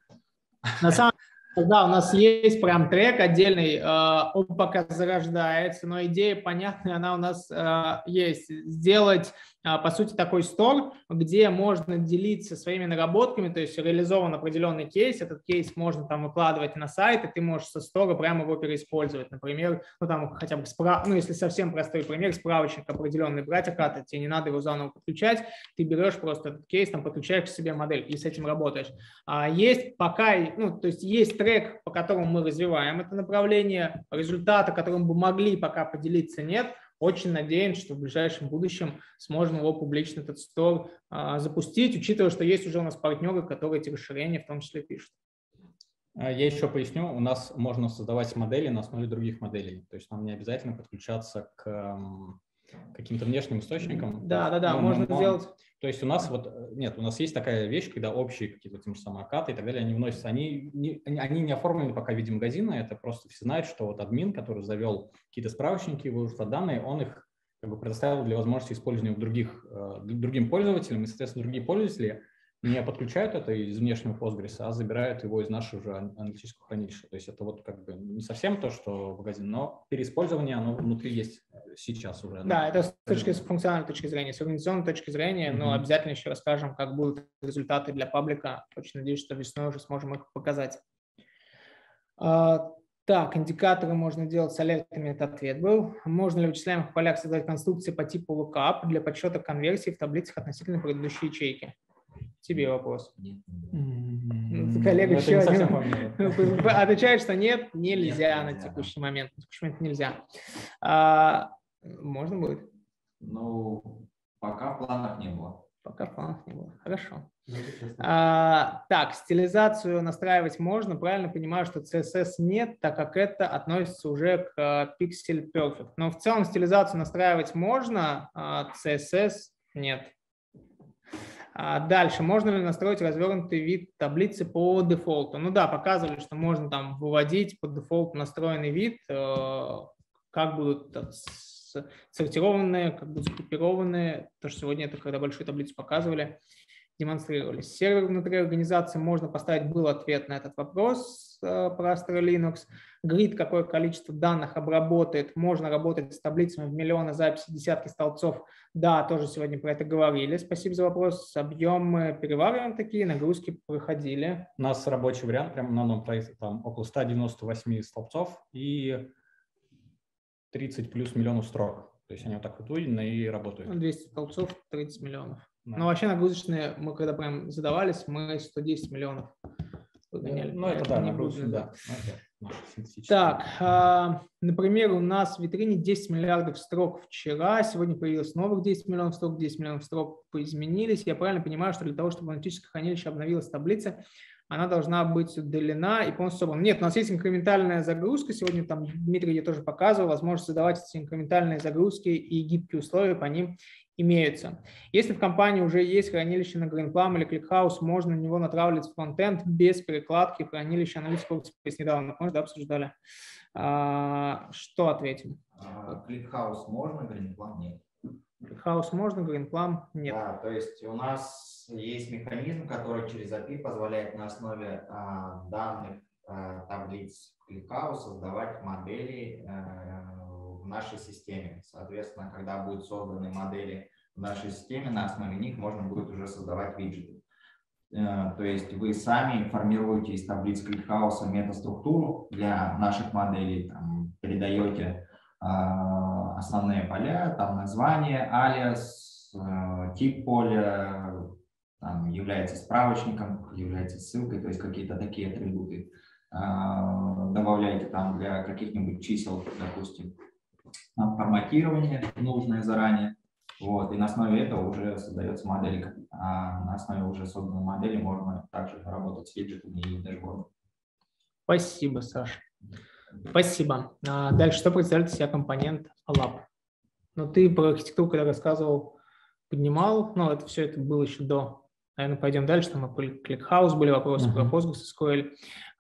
На самом да, у нас есть прям трек отдельный, э, он пока зарождается, но идея понятная, она у нас э, есть. Сделать а, по сути, такой стор, где можно делиться своими наработками, то есть реализован определенный кейс, этот кейс можно там выкладывать на сайт, и ты можешь со стора прямо его переиспользовать. Например, ну там хотя бы, справ... ну если совсем простой пример, справочник определенный брать, акката, тебе не надо его заново подключать, ты берешь просто этот кейс, там подключаешь к себе модель и с этим работаешь. А есть пока, ну то есть есть трек, по которому мы развиваем это направление, результата, которым бы могли пока поделиться, нет, очень надеемся, что в ближайшем будущем сможем его публично, этот стор, а, запустить, учитывая, что есть уже у нас партнеры, которые эти расширения в том числе пишут. А, я еще поясню, у нас можно создавать модели на основе других моделей, то есть нам не обязательно подключаться к каким-то внешним источникам. Да, да, да, можно но, сделать. То есть у нас вот, э, нет, у нас есть такая вещь, когда общие какие-то тем же самые аккаты и так далее, они вносятся, они не, они не оформлены пока в виде магазина, это просто все знают, что вот админ, который завел какие-то справочники, выложил данные, он их как бы предоставил для возможности использования в других, э, другим пользователям, и, соответственно, другие пользователи не подключают это из внешнего Postgres, а забирают его из нашего же аналитического хранилища. То есть это вот как бы не совсем то, что в магазин, но переиспользование, оно внутри есть сейчас уже. Да, это с точки с функциональной точки зрения, с организационной точки зрения, mm-hmm. но обязательно еще расскажем, как будут результаты для паблика. Очень надеюсь, что весной уже сможем их показать. А, так, индикаторы можно делать с алертами, это ответ был. Можно ли в вычисляемых полях создать конструкции по типу lookup для подсчета конверсии в таблицах относительно предыдущей ячейки? Тебе вопрос. Коллега еще один отвечает, что нет, нельзя на текущий момент. На текущий момент нельзя. А, можно будет? Ну, пока в планах не было. Пока в планах не было. Хорошо. А, так, стилизацию настраивать можно. Правильно понимаю, что CSS нет, так как это относится уже к Pixel Perfect. Но в целом стилизацию настраивать можно, а CSS нет. А дальше, можно ли настроить развернутый вид таблицы по дефолту? Ну да, показывали, что можно там выводить по дефолту настроенный вид, э, как будут сортированные, как будут сгруппированные. То, что сегодня это когда большую таблицу показывали демонстрировали. Сервер внутри организации можно поставить, был ответ на этот вопрос э, про Astra Linux. Грид, какое количество данных обработает, можно работать с таблицами в миллионы записей, десятки столбцов. Да, тоже сегодня про это говорили. Спасибо за вопрос. Объемы перевариваем такие, нагрузки проходили. У нас рабочий вариант прямо на новом проекте, там около 198 столбцов и 30 плюс миллионов строк. То есть они вот так вот выделены и работают. 200 столбцов, 30 миллионов. Да. Но вообще нагрузочные, мы когда прям задавались, мы 110 миллионов выгоняли. Ну, это, да, нагрузочные, да. Ну, так, а, например, у нас в витрине 10 миллиардов строк вчера, сегодня появилось новых 10 миллионов строк, 10 миллионов строк поизменились. Я правильно понимаю, что для того, чтобы аналитическое хранилище обновилась таблица, она должна быть удалена и полностью собрана. Нет, у нас есть инкрементальная загрузка. Сегодня там Дмитрий я тоже показывал, возможность создавать эти инкрементальные загрузки и гибкие условия по ним имеются. Если в компании уже есть хранилище на GreenPlum или ClickHouse, можно на него натравливать фронтенд без перекладки хранилища Analytics Workspace. Недавно, может, да, обсуждали. А, что ответим? А, ClickHouse можно, GreenPlum нет. ClickHouse можно, GreenPlum нет. Да, то есть у нас есть механизм, который через API позволяет на основе а, данных а, таблиц ClickHouse создавать модели а, в нашей системе. Соответственно, когда будут созданы модели нашей системе, на основе них можно будет уже создавать виджеты. Э, то есть вы сами формируете из таблиц ClickHouse метаструктуру для наших моделей, там, передаете а, основные поля, там название, алиас, э, тип поля, там, является справочником, является ссылкой, то есть какие-то такие атрибуты добавляете там для каких-нибудь чисел, допустим, форматирование нужное заранее. Вот, и на основе этого уже создается моделька. А на основе уже созданной модели можно также работать с виджетами и дашбордом. Спасибо, Саша. Спасибо. А дальше, что представляет себя компонент Lab? Ну, ты про архитектуру, когда рассказывал, поднимал, но это все это было еще до. Наверное, пойдем дальше. Там про ClickHouse были вопросы uh-huh. про PostgreSQL.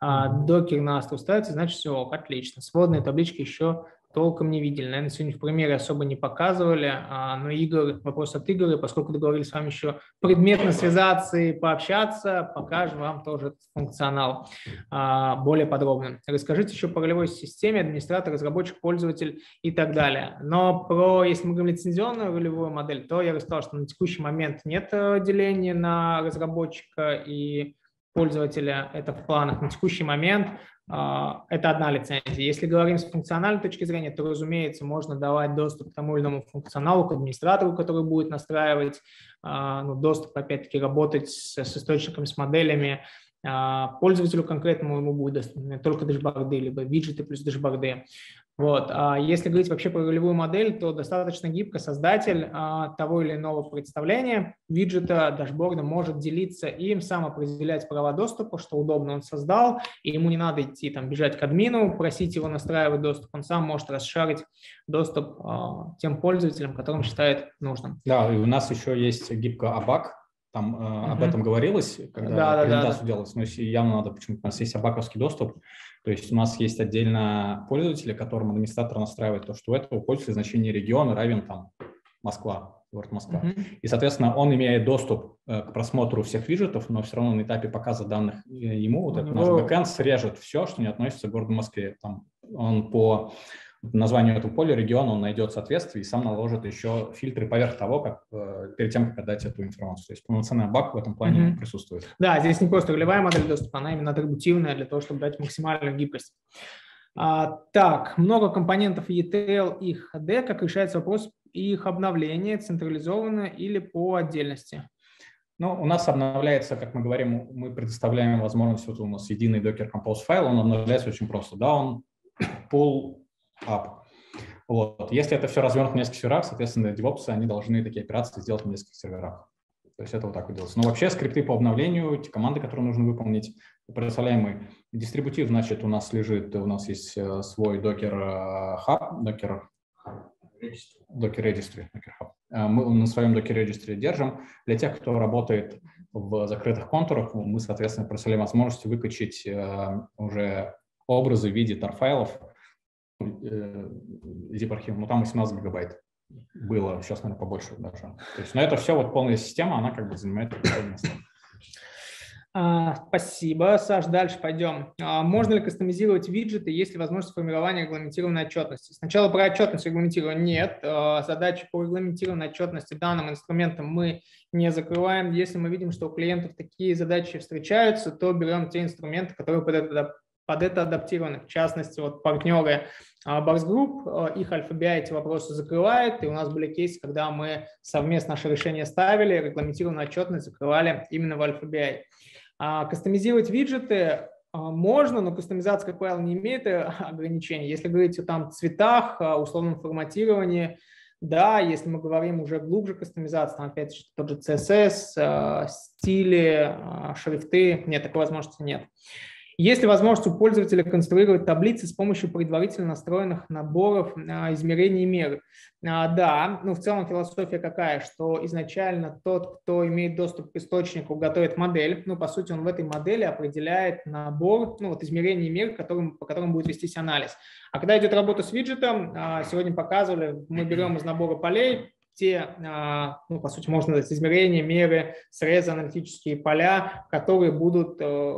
А, докер на Astro ставится, значит, все, отлично. Сводные таблички еще толком не видели. Наверное, сегодня в примере особо не показывали, а, но Игорь, вопрос от Игоря, поскольку договорились с вами еще предметно связаться и пообщаться, покажем вам тоже этот функционал а, более подробно. Расскажите еще по ролевой системе, администратор, разработчик, пользователь и так далее. Но про, если мы говорим лицензионную ролевую модель, то я рассказал, что на текущий момент нет э, деления на разработчика и пользователя, это в планах. На текущий момент это одна лицензия. Если говорим с функциональной точки зрения, то, разумеется, можно давать доступ к тому или иному функционалу, к администратору, который будет настраивать а, ну, доступ, опять-таки, работать с, с источниками, с моделями. А, пользователю конкретному ему будет доступны только дэшборды, либо виджеты плюс дэшборды. Вот. А если говорить вообще про ролевую модель, то достаточно гибко создатель а, того или иного представления виджета, дашборда может делиться им, сам определять права доступа, что удобно он создал, и ему не надо идти там бежать к админу, просить его настраивать доступ, он сам может расшарить доступ а, тем пользователям, которым считает нужным. Да, и у нас еще есть гибко абак, там э, об этом говорилось, когда да, презентацию да, да. делалось, но явно надо, почему-то у нас есть абаковский доступ, то есть у нас есть отдельно пользователи, которым администратор настраивает то, что у этого пользователя значение региона равен там Москва, город Москва. Mm-hmm. И, соответственно, он имеет доступ э, к просмотру всех виджетов, но все равно на этапе показа данных э, ему вот этот наш бэкэнд срежет все, что не относится к городу Москве. Там он по названию этого поля, региона, он найдет соответствие и сам наложит еще фильтры поверх того, как э, перед тем, как отдать эту информацию. То есть полноценный баг в этом плане mm-hmm. присутствует. Да, здесь не просто ролевая модель доступа, она именно атрибутивная для того, чтобы дать максимальную гибкость. А, так, много компонентов ETL и HD, как решается вопрос их обновления, централизованно или по отдельности? Ну, у нас обновляется, как мы говорим, мы предоставляем возможность, вот у нас единый Docker Compose файл, он обновляется очень просто. Да, он pull up. Вот. Если это все развернуто в нескольких серверах, соответственно, DevOps, они должны такие операции сделать в нескольких серверах. То есть это вот так вот делается. Но вообще скрипты по обновлению, те команды, которые нужно выполнить, представляем мы. Дистрибутив, значит, у нас лежит, у нас есть э, свой Docker э, Hub, Docker Docker Registry, Docker Hub. Э, мы на своем Docker Registry держим. Для тех, кто работает в закрытых контурах, мы, соответственно, представляем возможность выкачать уже образы в виде tar-файлов, zip-архив, ну там 18 гигабайт было, сейчас, наверное, побольше даже. То есть, но это все вот полная система, она как бы занимает место. А, спасибо, Саш. Дальше пойдем. А, можно ли кастомизировать виджеты, есть ли возможность формирования регламентированной отчетности? Сначала про отчетность регламентирования нет. А, задачи по регламентированной отчетности данным инструментом мы не закрываем. Если мы видим, что у клиентов такие задачи встречаются, то берем те инструменты, которые под это под это адаптированы. В частности, вот партнеры Bars Group, их Alpha эти вопросы закрывает, и у нас были кейсы, когда мы совместно наше решение ставили, регламентированную отчетность закрывали именно в Alpha а, Кастомизировать виджеты а, можно, но кастомизация, как правило, не имеет э, ограничений. Если говорить о там, цветах, условном форматировании, да, если мы говорим уже глубже кастомизации, там опять же тот же CSS, стили, шрифты, нет, такой возможности нет. Есть ли возможность у пользователя конструировать таблицы с помощью предварительно настроенных наборов а, измерений и мер? А, да, ну в целом философия какая, что изначально тот, кто имеет доступ к источнику, готовит модель, ну по сути он в этой модели определяет набор ну, вот, измерений и мер, которым, по которым будет вестись анализ. А когда идет работа с виджетом, а, сегодня показывали, мы берем из набора полей, те, ну, по сути, можно сказать, измерения, меры, срезы, аналитические поля, которые будут э,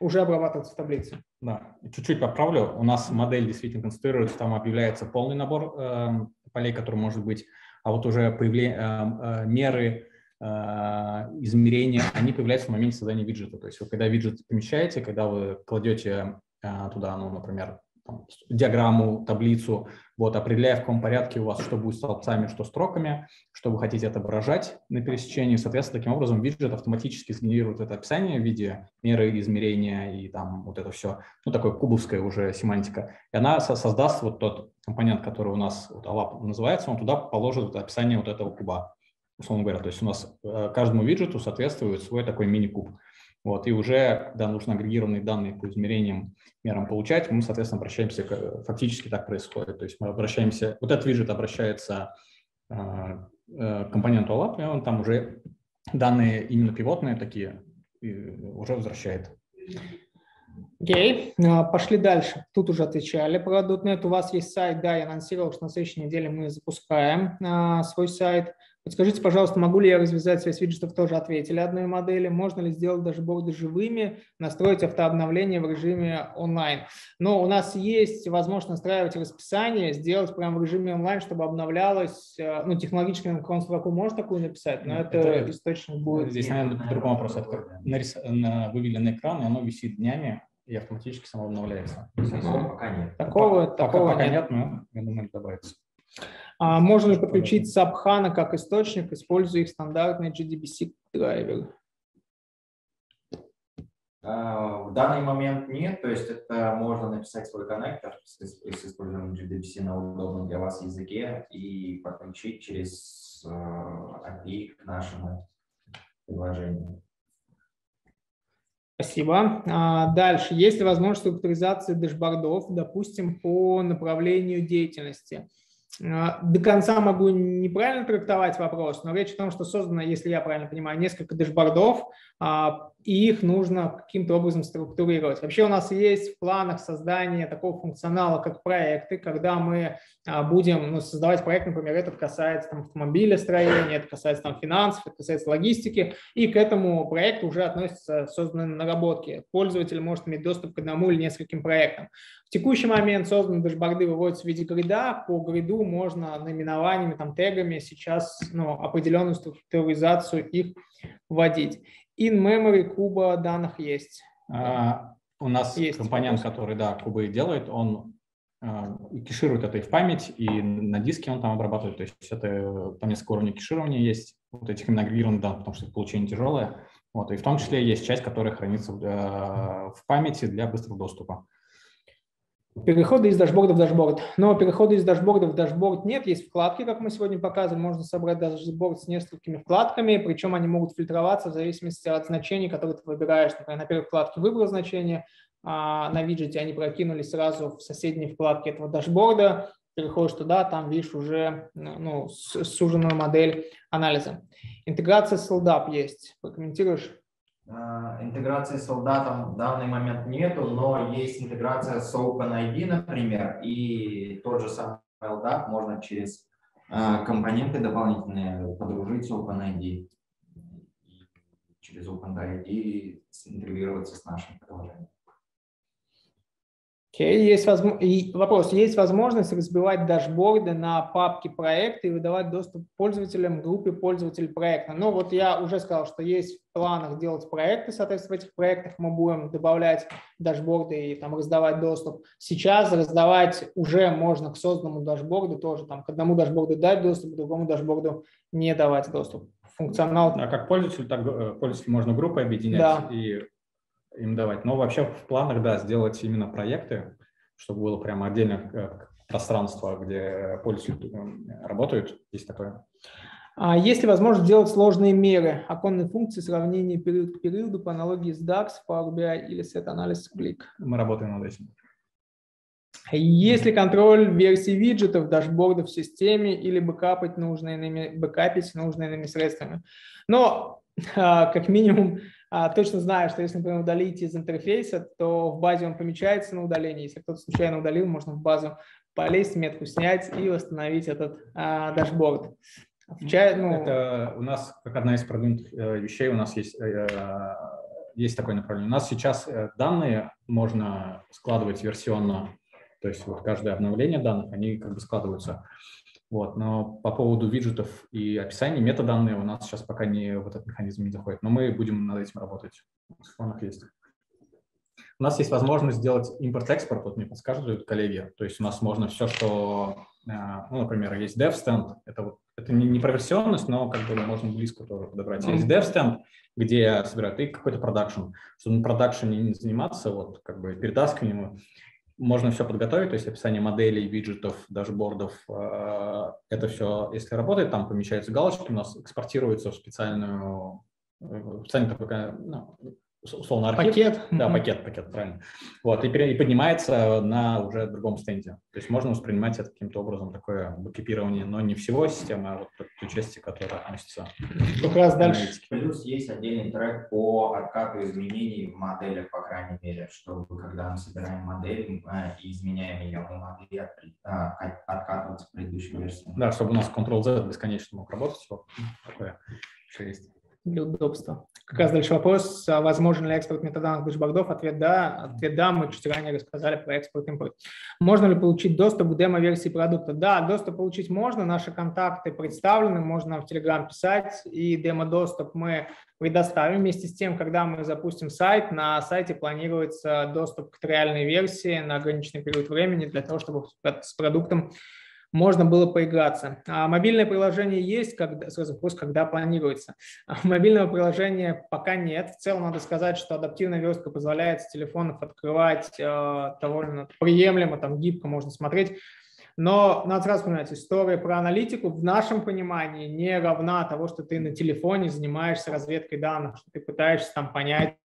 уже обрабатываться в таблице. Да, чуть-чуть поправлю. У нас модель действительно конструируется, там объявляется полный набор э, полей, который может быть, а вот уже появление, э, э, меры, э, измерения, они появляются в моменте создания виджета. То есть вы когда виджет помещаете, когда вы кладете э, туда, ну, например, там, диаграмму, таблицу, вот, определяя, в каком порядке у вас что будет столбцами, что строками, что вы хотите отображать на пересечении. Соответственно, таким образом виджет автоматически сгенерирует это описание в виде меры измерения и там вот это все, ну, такое кубовская уже семантика. И она создаст вот тот компонент, который у нас вот, ALAP называется, он туда положит вот описание вот этого куба, условно говоря. То есть у нас э, каждому виджету соответствует свой такой мини-куб. Вот, и уже, когда нужно агрегированные данные по измерениям, мерам получать, мы, соответственно, обращаемся, к, фактически так происходит. То есть мы обращаемся, вот этот виджет обращается э, к компоненту OLAP, и он там уже данные именно пивотные такие уже возвращает. Окей, okay. пошли дальше. Тут уже отвечали про .NET. У вас есть сайт, да, я анонсировал, что на следующей неделе мы запускаем а, свой сайт. Подскажите, пожалуйста, могу ли я развязать связь виджетов? Тоже ответили одной модели. Можно ли сделать дашборды живыми, настроить автообновление в режиме онлайн? Но у нас есть возможность настраивать расписание, сделать прямо в режиме онлайн, чтобы обновлялось. Э, ну, технологически на каком строку можно такую написать, но это, это источник будет. Здесь, наверное, другой вопрос. Это нарис... вывели на экран, и оно висит днями и автоматически само обновляется. Пока нет. Такого, пока, такого пока нет, но я думаю, добавится. А можно ли подключить Сабхана как источник, используя их стандартный GDBC драйвер? А, в данный момент нет, то есть это можно написать свой коннектор с, с использованием GDBC на удобном для вас языке и подключить через э, API к нашему приложению. Спасибо. А, дальше. Есть ли возможность структуризации дэшбордов, допустим, по направлению деятельности? А, до конца могу неправильно трактовать вопрос, но речь о том, что создано, если я правильно понимаю, несколько дэшбордов, а, и их нужно каким-то образом структурировать. Вообще у нас есть в планах создание такого функционала, как проекты, когда мы а, будем ну, создавать проект, например, этот касается там, автомобилестроения, это касается там, финансов, это касается логистики, и к этому проекту уже относятся созданные наработки. Пользователь может иметь доступ к одному или нескольким проектам. В текущий момент созданные дашборды выводятся в виде грида, по гриду можно наименованиями, там, тегами сейчас ну, определенную структуризацию их вводить. In-memory куба данных есть. А, у нас есть компонент, который, да, кубы делает, он а, кеширует это и в память, и на диске он там обрабатывает. То есть это там несколько уровней кеширования есть. вот этих именно агрегированных данных, потому что их получение тяжелое. Вот, и в том числе есть часть, которая хранится в, э, в памяти для быстрого доступа. Переходы из дашборда в дашборд. Но перехода из дашборда в дашборд нет. Есть вкладки, как мы сегодня показывали. Можно собрать дашборд с несколькими вкладками, причем они могут фильтроваться в зависимости от значений, которые ты выбираешь. Например, на первой вкладке выбрал значение, а на виджете они прокинулись сразу в соседней вкладке этого дашборда. Переходишь туда, там видишь уже ну, суженную модель анализа. Интеграция с LDAP есть. Прокомментируешь? А, интеграции с LDAP ом в данный момент нету, но есть интеграция с OpenID, например, и тот же самый LDAP можно через а, компоненты дополнительные подружить с OpenID. Через OpenID интегрироваться с нашим приложением. Okay. Есть возможно... и вопрос. Есть возможность разбивать дашборды на папки проекта и выдавать доступ пользователям группе пользователей проекта. Но вот я уже сказал, что есть в планах делать проекты, соответственно, в этих проектах мы будем добавлять дашборды и там раздавать доступ. Сейчас раздавать уже можно к созданному дашборду тоже, там к одному дашборду дать доступ, к другому дашборду не давать доступ. Функционал. А как пользователь, так э, пользователь можно группы объединять да. и им давать. Но вообще в планах, да, сделать именно проекты, чтобы было прямо отдельное э, пространство, где пользователи э, работают, есть такое. А есть ли возможность делать сложные меры, оконные функции, сравнения период к периоду по аналогии с DAX, Power BI или Set Analysis Click? Мы работаем над этим. Есть ли контроль версии виджетов, дашбордов в системе или бэкапать нужные бэкапить нужными средствами? Но а, как минимум точно знаю, что если, например, удалить из интерфейса, то в базе он помечается на удалении. Если кто-то случайно удалил, можно в базу полезть, метку снять и восстановить этот а, дашборд. В чай, ну... Это у нас, как одна из продвинутых э, вещей, у нас есть, э, есть такое направление. У нас сейчас э, данные можно складывать версионно, то есть вот каждое обновление данных, они как бы складываются вот, но по поводу виджетов и описаний метаданные у нас сейчас пока не в этот механизм не заходит, но мы будем над этим работать. В планах есть. У нас есть возможность сделать импорт-экспорт, вот мне подскажут коллеги. То есть у нас можно все, что, э, ну, например, есть DevStand, это, вот, это не, не про версионность, но как бы можно близко тоже подобрать. Есть DevStand, где собирают и какой-то продакшн. Чтобы на продакшене не заниматься, вот как бы перетаскиванием, можно все подготовить, то есть описание моделей, виджетов, дашбордов. Э, это все, если работает, там помещаются галочки, у нас экспортируется в специальную, э, в специальный такой, ну, условно архив. Пакет. Да, пакет, пакет, правильно. Вот, и, и поднимается на уже другом стенде. То есть можно воспринимать это каким-то образом, такое бэкипирование, но не всего системы, а вот той части, которая относится как раз дальше. Плюс есть отдельный трек по откату изменений в моделях, по крайней мере, чтобы когда мы собираем модель э, и изменяем ее, мы могли от, а, откатываться к предыдущей версии. Да, чтобы у нас Ctrl-Z бесконечно мог работать. Вот такое еще есть для удобства. Как раз дальше вопрос, а возможен ли экспорт метаданных дашбордов? Ответ да. Ответ да, мы чуть ранее рассказали про экспорт-импорт. Можно ли получить доступ к демо-версии продукта? Да, доступ получить можно, наши контакты представлены, можно в Telegram писать, и демо-доступ мы предоставим. Вместе с тем, когда мы запустим сайт, на сайте планируется доступ к реальной версии на ограниченный период времени для того, чтобы с продуктом можно было поиграться. А мобильное приложение есть, когда, сразу вопрос, когда планируется. А мобильного приложения пока нет. В целом надо сказать, что адаптивная верстка позволяет с телефонов открывать э, довольно приемлемо, там гибко можно смотреть. Но надо сразу понимать, история про аналитику в нашем понимании не равна того, что ты на телефоне занимаешься разведкой данных, что ты пытаешься там понять,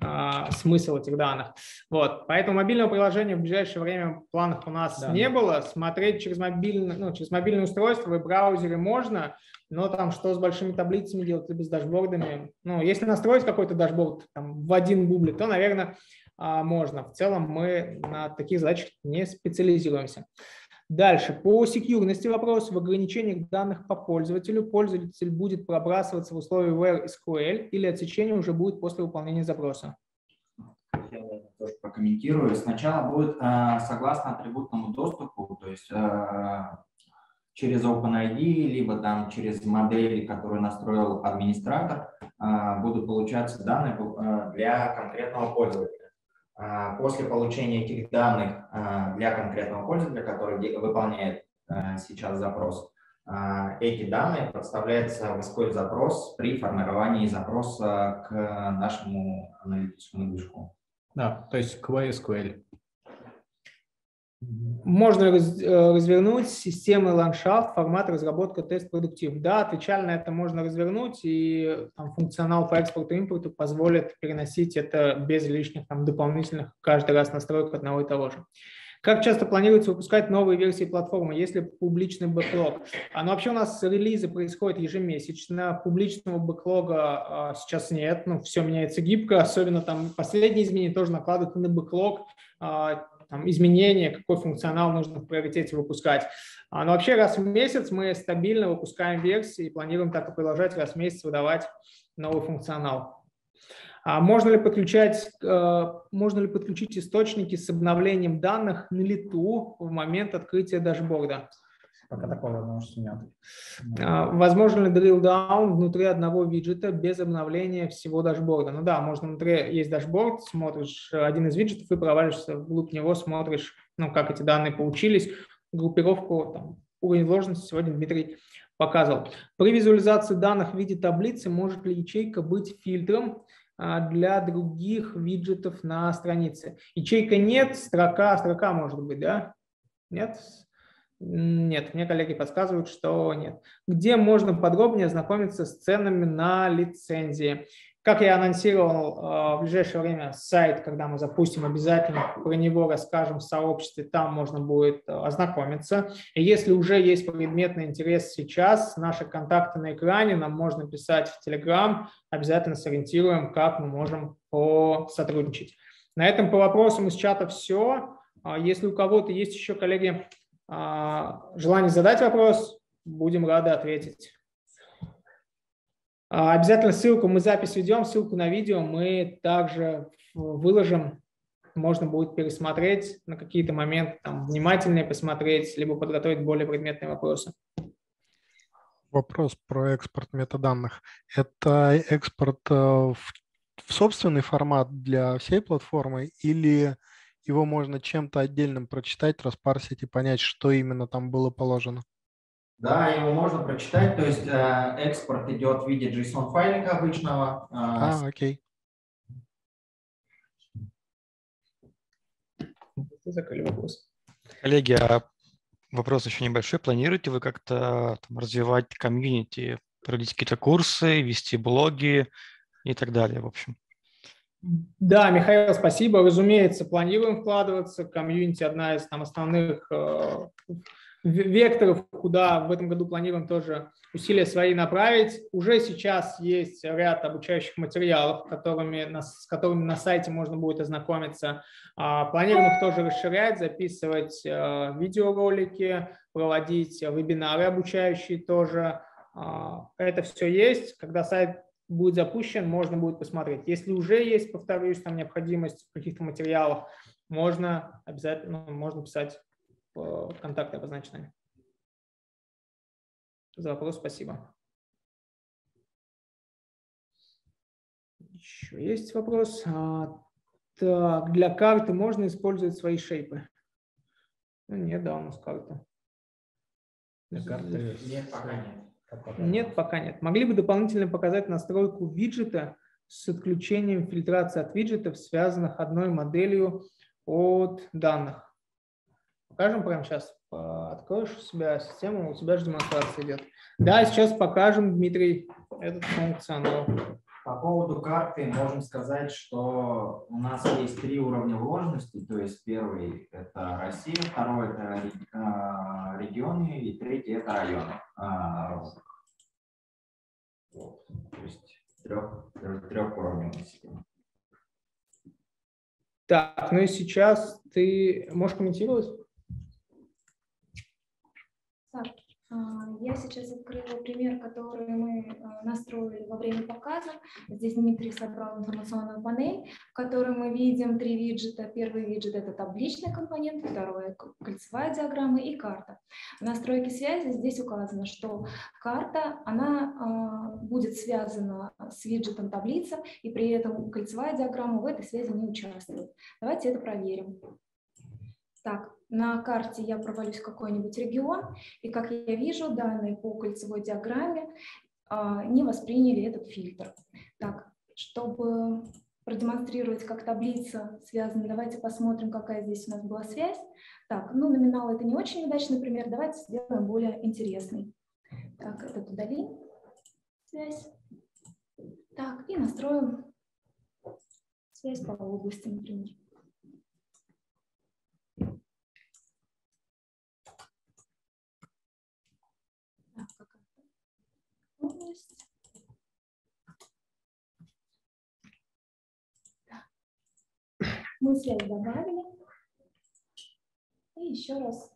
а, смысл этих данных. Вот. Поэтому мобильного приложения в ближайшее время в планах у нас да, не да. было. Смотреть через мобильное, ну, через мобильное устройство в браузере можно, но там что с большими таблицами делать, либо с дашбордами. Ну, если настроить какой-то дашборд там, в один бублик, то, наверное, а, можно. В целом мы на таких задачах не специализируемся. Дальше. По секьюрности вопрос. В ограничениях данных по пользователю пользователь будет пробрасываться в условии where SQL или отсечение уже будет после выполнения запроса? Я тоже прокомментирую. Сначала будет э, согласно атрибутному доступу, то есть э, через OpenID, либо там через модели, которую настроил администратор, э, будут получаться данные для конкретного пользователя. А, после получения этих данных а, для конкретного пользователя, который выполняет а, сейчас запрос, эти данные подставляются в SQL запрос при формировании запроса к нашему аналитическому движку. Да, то есть к SQL. Можно э, развернуть системы ландшафт, формат разработка тест продуктив. Да, отвечали на это можно развернуть, и там, функционал по экспорту и импорту позволит переносить это без лишних там, дополнительных каждый раз настроек одного и того же. Как часто планируется выпускать новые версии платформы, если публичный бэклог? А, ну, вообще у нас релизы происходят ежемесячно, публичного бэклога а, сейчас нет, ну, все меняется гибко, особенно там последние изменения тоже накладывают на бэклог, а, там, изменения, какой функционал нужно в приоритете выпускать. А, но вообще раз в месяц мы стабильно выпускаем версии и планируем так и продолжать раз в месяц выдавать новый функционал. А можно ли подключать, э, можно ли подключить источники с обновлением данных на лету в момент открытия дашборда? Пока такого возможности нет. А, возможно ли drill down внутри одного виджета без обновления всего дашборда? Ну да, можно внутри, есть дашборд, смотришь один из виджетов и проваливаешься вглубь него, смотришь, ну, как эти данные получились, группировку, там, уровень вложенности сегодня Дмитрий показывал. При визуализации данных в виде таблицы может ли ячейка быть фильтром а, для других виджетов на странице? Ячейка нет, строка, строка может быть, да? Нет? Нет, мне коллеги подсказывают, что нет. Где можно подробнее ознакомиться с ценами на лицензии? Как я анонсировал, э, в ближайшее время сайт, когда мы запустим, обязательно про него расскажем в сообществе, там можно будет э, ознакомиться. И если уже есть предметный интерес сейчас, наши контакты на экране, нам можно писать в Telegram, обязательно сориентируем, как мы можем посотрудничать. На этом по вопросам из чата все. А если у кого-то есть еще, коллеги, желание задать вопрос, будем рады ответить. А, обязательно ссылку, мы запись ведем, ссылку на видео мы также выложим. Можно будет пересмотреть на какие-то моменты, там, внимательнее посмотреть, либо подготовить более предметные вопросы. Вопрос про экспорт метаданных. Это экспорт э, в, в собственный формат для всей платформы или его можно чем-то отдельным прочитать, распарсить и понять, что именно там было положено. Да, его можно прочитать, то есть э, экспорт идет в виде JSON файлика обычного. Э, а, окей. Закрыли вопрос. Коллеги, а вопрос еще небольшой. Планируете вы как-то развивать комьюнити, проводить какие-то курсы, вести блоги и так далее, в общем? Да, Михаил, спасибо. Разумеется, планируем вкладываться. Комьюнити – одна из там, основных э, векторов, куда в этом году планируем тоже усилия свои направить. Уже сейчас есть ряд обучающих материалов, которыми, с которыми на сайте можно будет ознакомиться. А, планируем их тоже расширять, записывать э, видеоролики, проводить вебинары обучающие тоже. А, это все есть. Когда сайт будет запущен, можно будет посмотреть. Если уже есть, повторюсь, там необходимость в каких-то материалах, можно обязательно, ну, можно писать контакты обозначенными. За вопрос спасибо. Еще есть вопрос. А, так, для карты можно использовать свои шейпы? Ну, нет, да, у нас карта. Для карты нет, пока нет. Нет, пока нет. Могли бы дополнительно показать настройку виджета с отключением фильтрации от виджетов, связанных одной моделью от данных. Покажем прямо сейчас. Откроешь у себя систему, у тебя же демонстрация идет. Да, сейчас покажем, Дмитрий, этот функционал. По поводу карты можем сказать, что у нас есть три уровня вложенности. То есть первый – это Россия, второй – это а, регионы, и третий – это районы. Вот. То есть трех, трех уровней системы. Так, ну и сейчас ты можешь комментировать? Так, я сейчас открыла пример, который мы а, настроили во время показа. Здесь Дмитрий собрал информационную панель, в которой мы видим три виджета. Первый виджет – это табличный компонент, второй – кольцевая диаграмма и карта. В настройке связи здесь указано, что карта она а, будет связана с виджетом таблица, и при этом кольцевая диаграмма в этой связи не участвует. Давайте это проверим. Так, на карте я провалюсь в какой-нибудь регион, и как я вижу, данные по кольцевой диаграмме а, не восприняли этот фильтр. Так, чтобы продемонстрировать, как таблица связана, давайте посмотрим, какая здесь у нас была связь. Так, ну номинал это не очень удачный пример, давайте сделаем более интересный. Так, этот удалим связь. Так, и настроим связь по области, например. Область. Мы связь добавили. И еще раз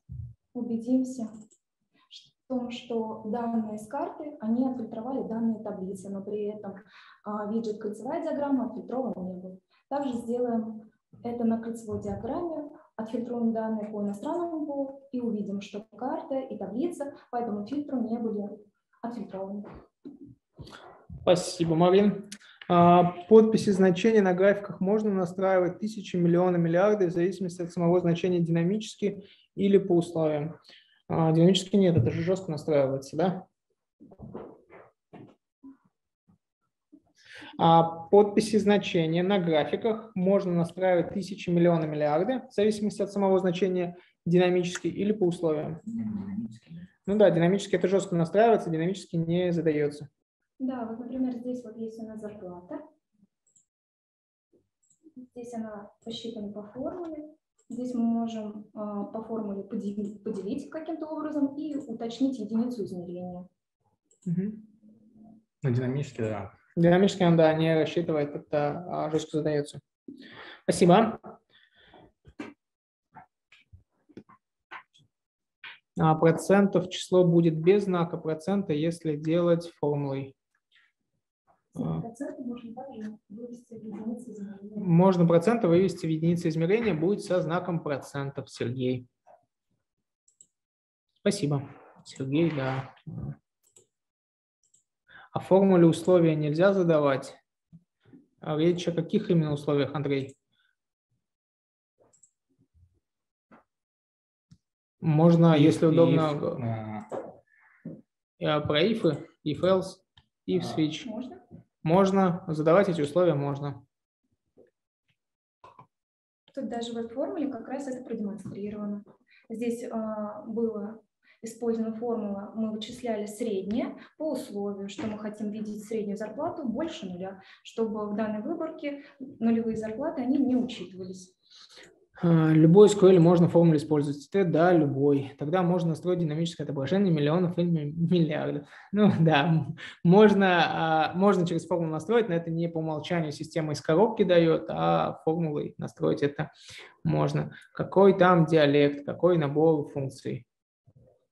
убедимся в том, что данные с карты, они отфильтровали данные таблицы, но при этом а, виджет кольцевая диаграмма отфильтрован не был. Также сделаем это на кольцевой диаграмме, отфильтруем данные по иностранному полу и увидим, что карта и таблица по этому фильтру не были отфильтрованы. Спасибо, Марин. Подписи значений на графиках можно настраивать тысячи, миллионы, миллиарды в зависимости от самого значения динамически или по условиям. Динамически нет, это же жестко настраивается, да? Подписи значения на графиках можно настраивать тысячи, миллионы, миллиарды в зависимости от самого значения динамически или по условиям. Ну да, динамически это жестко настраивается, динамически не задается. Да, вот, например, здесь вот есть у нас зарплата. Здесь она посчитана по формуле. Здесь мы можем э, по формуле поделить, поделить каким-то образом и уточнить единицу измерения. Угу. Ну, динамически, да. Динамически он, да, не рассчитывает, это а, жестко задается. Спасибо. А процентов число будет без знака процента, если делать формулой. Можно проценты вывести в единицы измерения, будет со знаком процентов, Сергей. Спасибо. Сергей, да. А формуле условия нельзя задавать? А речь о каких именно условиях, Андрей? Можно, if, если удобно, if, про if, if else, if switch. Можно? Можно, задавать эти условия можно. Тут даже в этой формуле как раз это продемонстрировано. Здесь э, было использована формула, мы вычисляли среднее по условию, что мы хотим видеть среднюю зарплату больше нуля, чтобы в данной выборке нулевые зарплаты они не учитывались. А, любой SQL можно формулу использовать. Т, да, любой. Тогда можно настроить динамическое отображение миллионов или миллиардов. Ну да, можно, а, можно через формулу настроить, но это не по умолчанию система из коробки дает, а формулой настроить это можно. Какой там диалект, какой набор функций?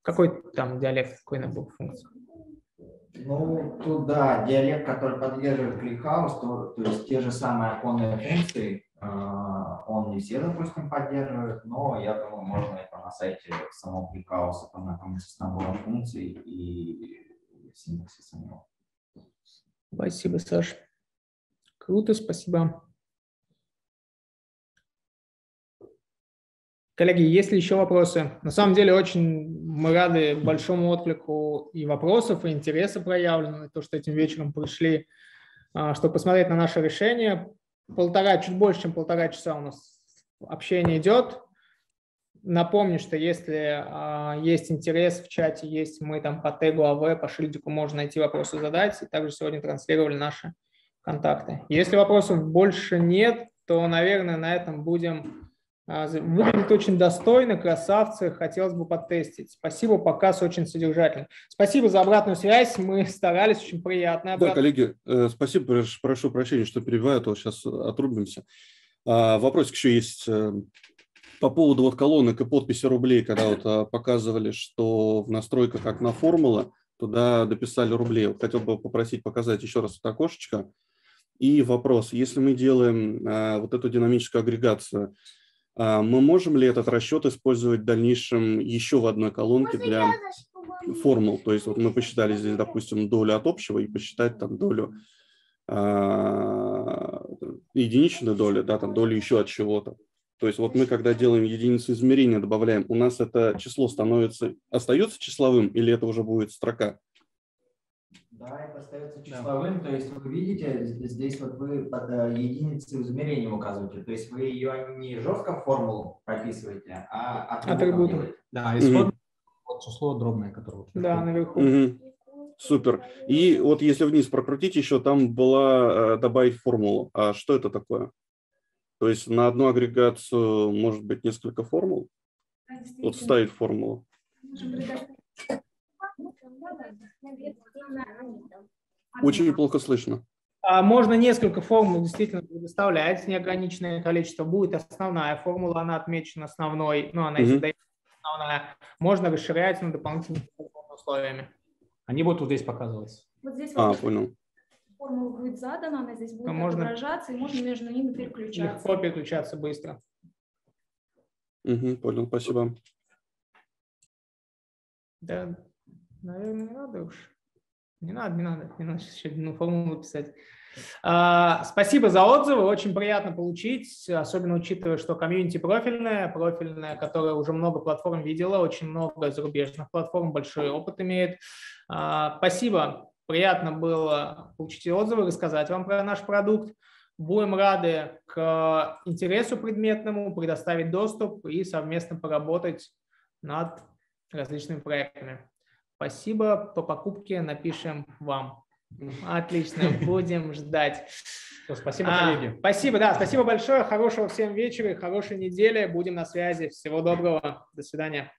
Какой там диалект, какой набор функций? Ну, тут, да, диалект, который поддерживает ClickHouse, то, то есть те же самые оконные функции, он не все, допустим, поддерживает, но я думаю, можно это на сайте самого ClickHouse познакомиться с набором функций и синтаксисом его. Спасибо, Саш. Круто, спасибо. Коллеги, есть ли еще вопросы? На самом деле очень мы рады большому отклику и вопросов, и интереса проявленного, то, что этим вечером пришли, а, чтобы посмотреть на наше решение. Полтора, чуть больше, чем полтора часа у нас общение идет. Напомню, что если а, есть интерес в чате, есть мы там по тегу АВ, по шильдику можно найти вопросы задать, и также сегодня транслировали наши контакты. Если вопросов больше нет, то, наверное, на этом будем выглядит очень достойно, красавцы, хотелось бы потестить. Спасибо, показ очень содержательный. Спасибо за обратную связь, мы старались, очень приятно. Обрат... Да, коллеги, э, спасибо, прошу прощения, что перебиваю, а то сейчас отрубимся. А, вопросик еще есть э, по поводу вот колонок и подписи рублей, когда вот показывали, что в настройках как на формула, туда дописали рублей. Вот хотел бы попросить показать еще раз это окошечко. И вопрос, если мы делаем вот эту динамическую агрегацию, а мы можем ли этот расчет использовать в дальнейшем еще в одной колонке для формул? То есть вот мы посчитали здесь, допустим, долю от общего и посчитать там долю а, единичную долю, да, там долю еще от чего-то. То есть вот мы, когда делаем единицу измерения, добавляем, у нас это число становится, остается числовым или это уже будет строка? Да, это остается числовым, да. то есть вы видите, здесь вот вы под э, единицей измерения указываете, то есть вы ее не жестко в формулу прописываете, а атрибутом. Да, исход угу. число дробное, которое... Да, наверху. Угу. Супер. И вот если вниз прокрутить еще, там была э, добавить формулу. А что это такое? То есть на одну агрегацию может быть несколько формул? Вот ставить формулу. Очень плохо слышно. А, можно несколько формул действительно предоставлять, неограниченное количество. Будет основная формула, она отмечена основной, ну, она основная. Можно расширять на дополнительными условиями. Они будут вот здесь показываться. Вот здесь а, вот понял. Формула будет задана, она здесь будет можно отображаться, и можно между ними переключаться. Легко переключаться быстро. Угу, понял, спасибо. Да, наверное, не надо уж. Не надо, не надо, не надо еще одну формулу писать. А, спасибо за отзывы, очень приятно получить, особенно учитывая, что комьюнити профильная, профильная, которая уже много платформ видела, очень много зарубежных платформ, большой опыт имеет. А, спасибо, приятно было получить отзывы, рассказать вам про наш продукт. Будем рады к интересу предметному предоставить доступ и совместно поработать над различными проектами. Спасибо, по покупке напишем вам. Отлично, будем ждать. Спасибо, а, коллеги. Спасибо, да, спасибо большое. Хорошего всем вечера, хорошей недели. Будем на связи. Всего доброго. До свидания.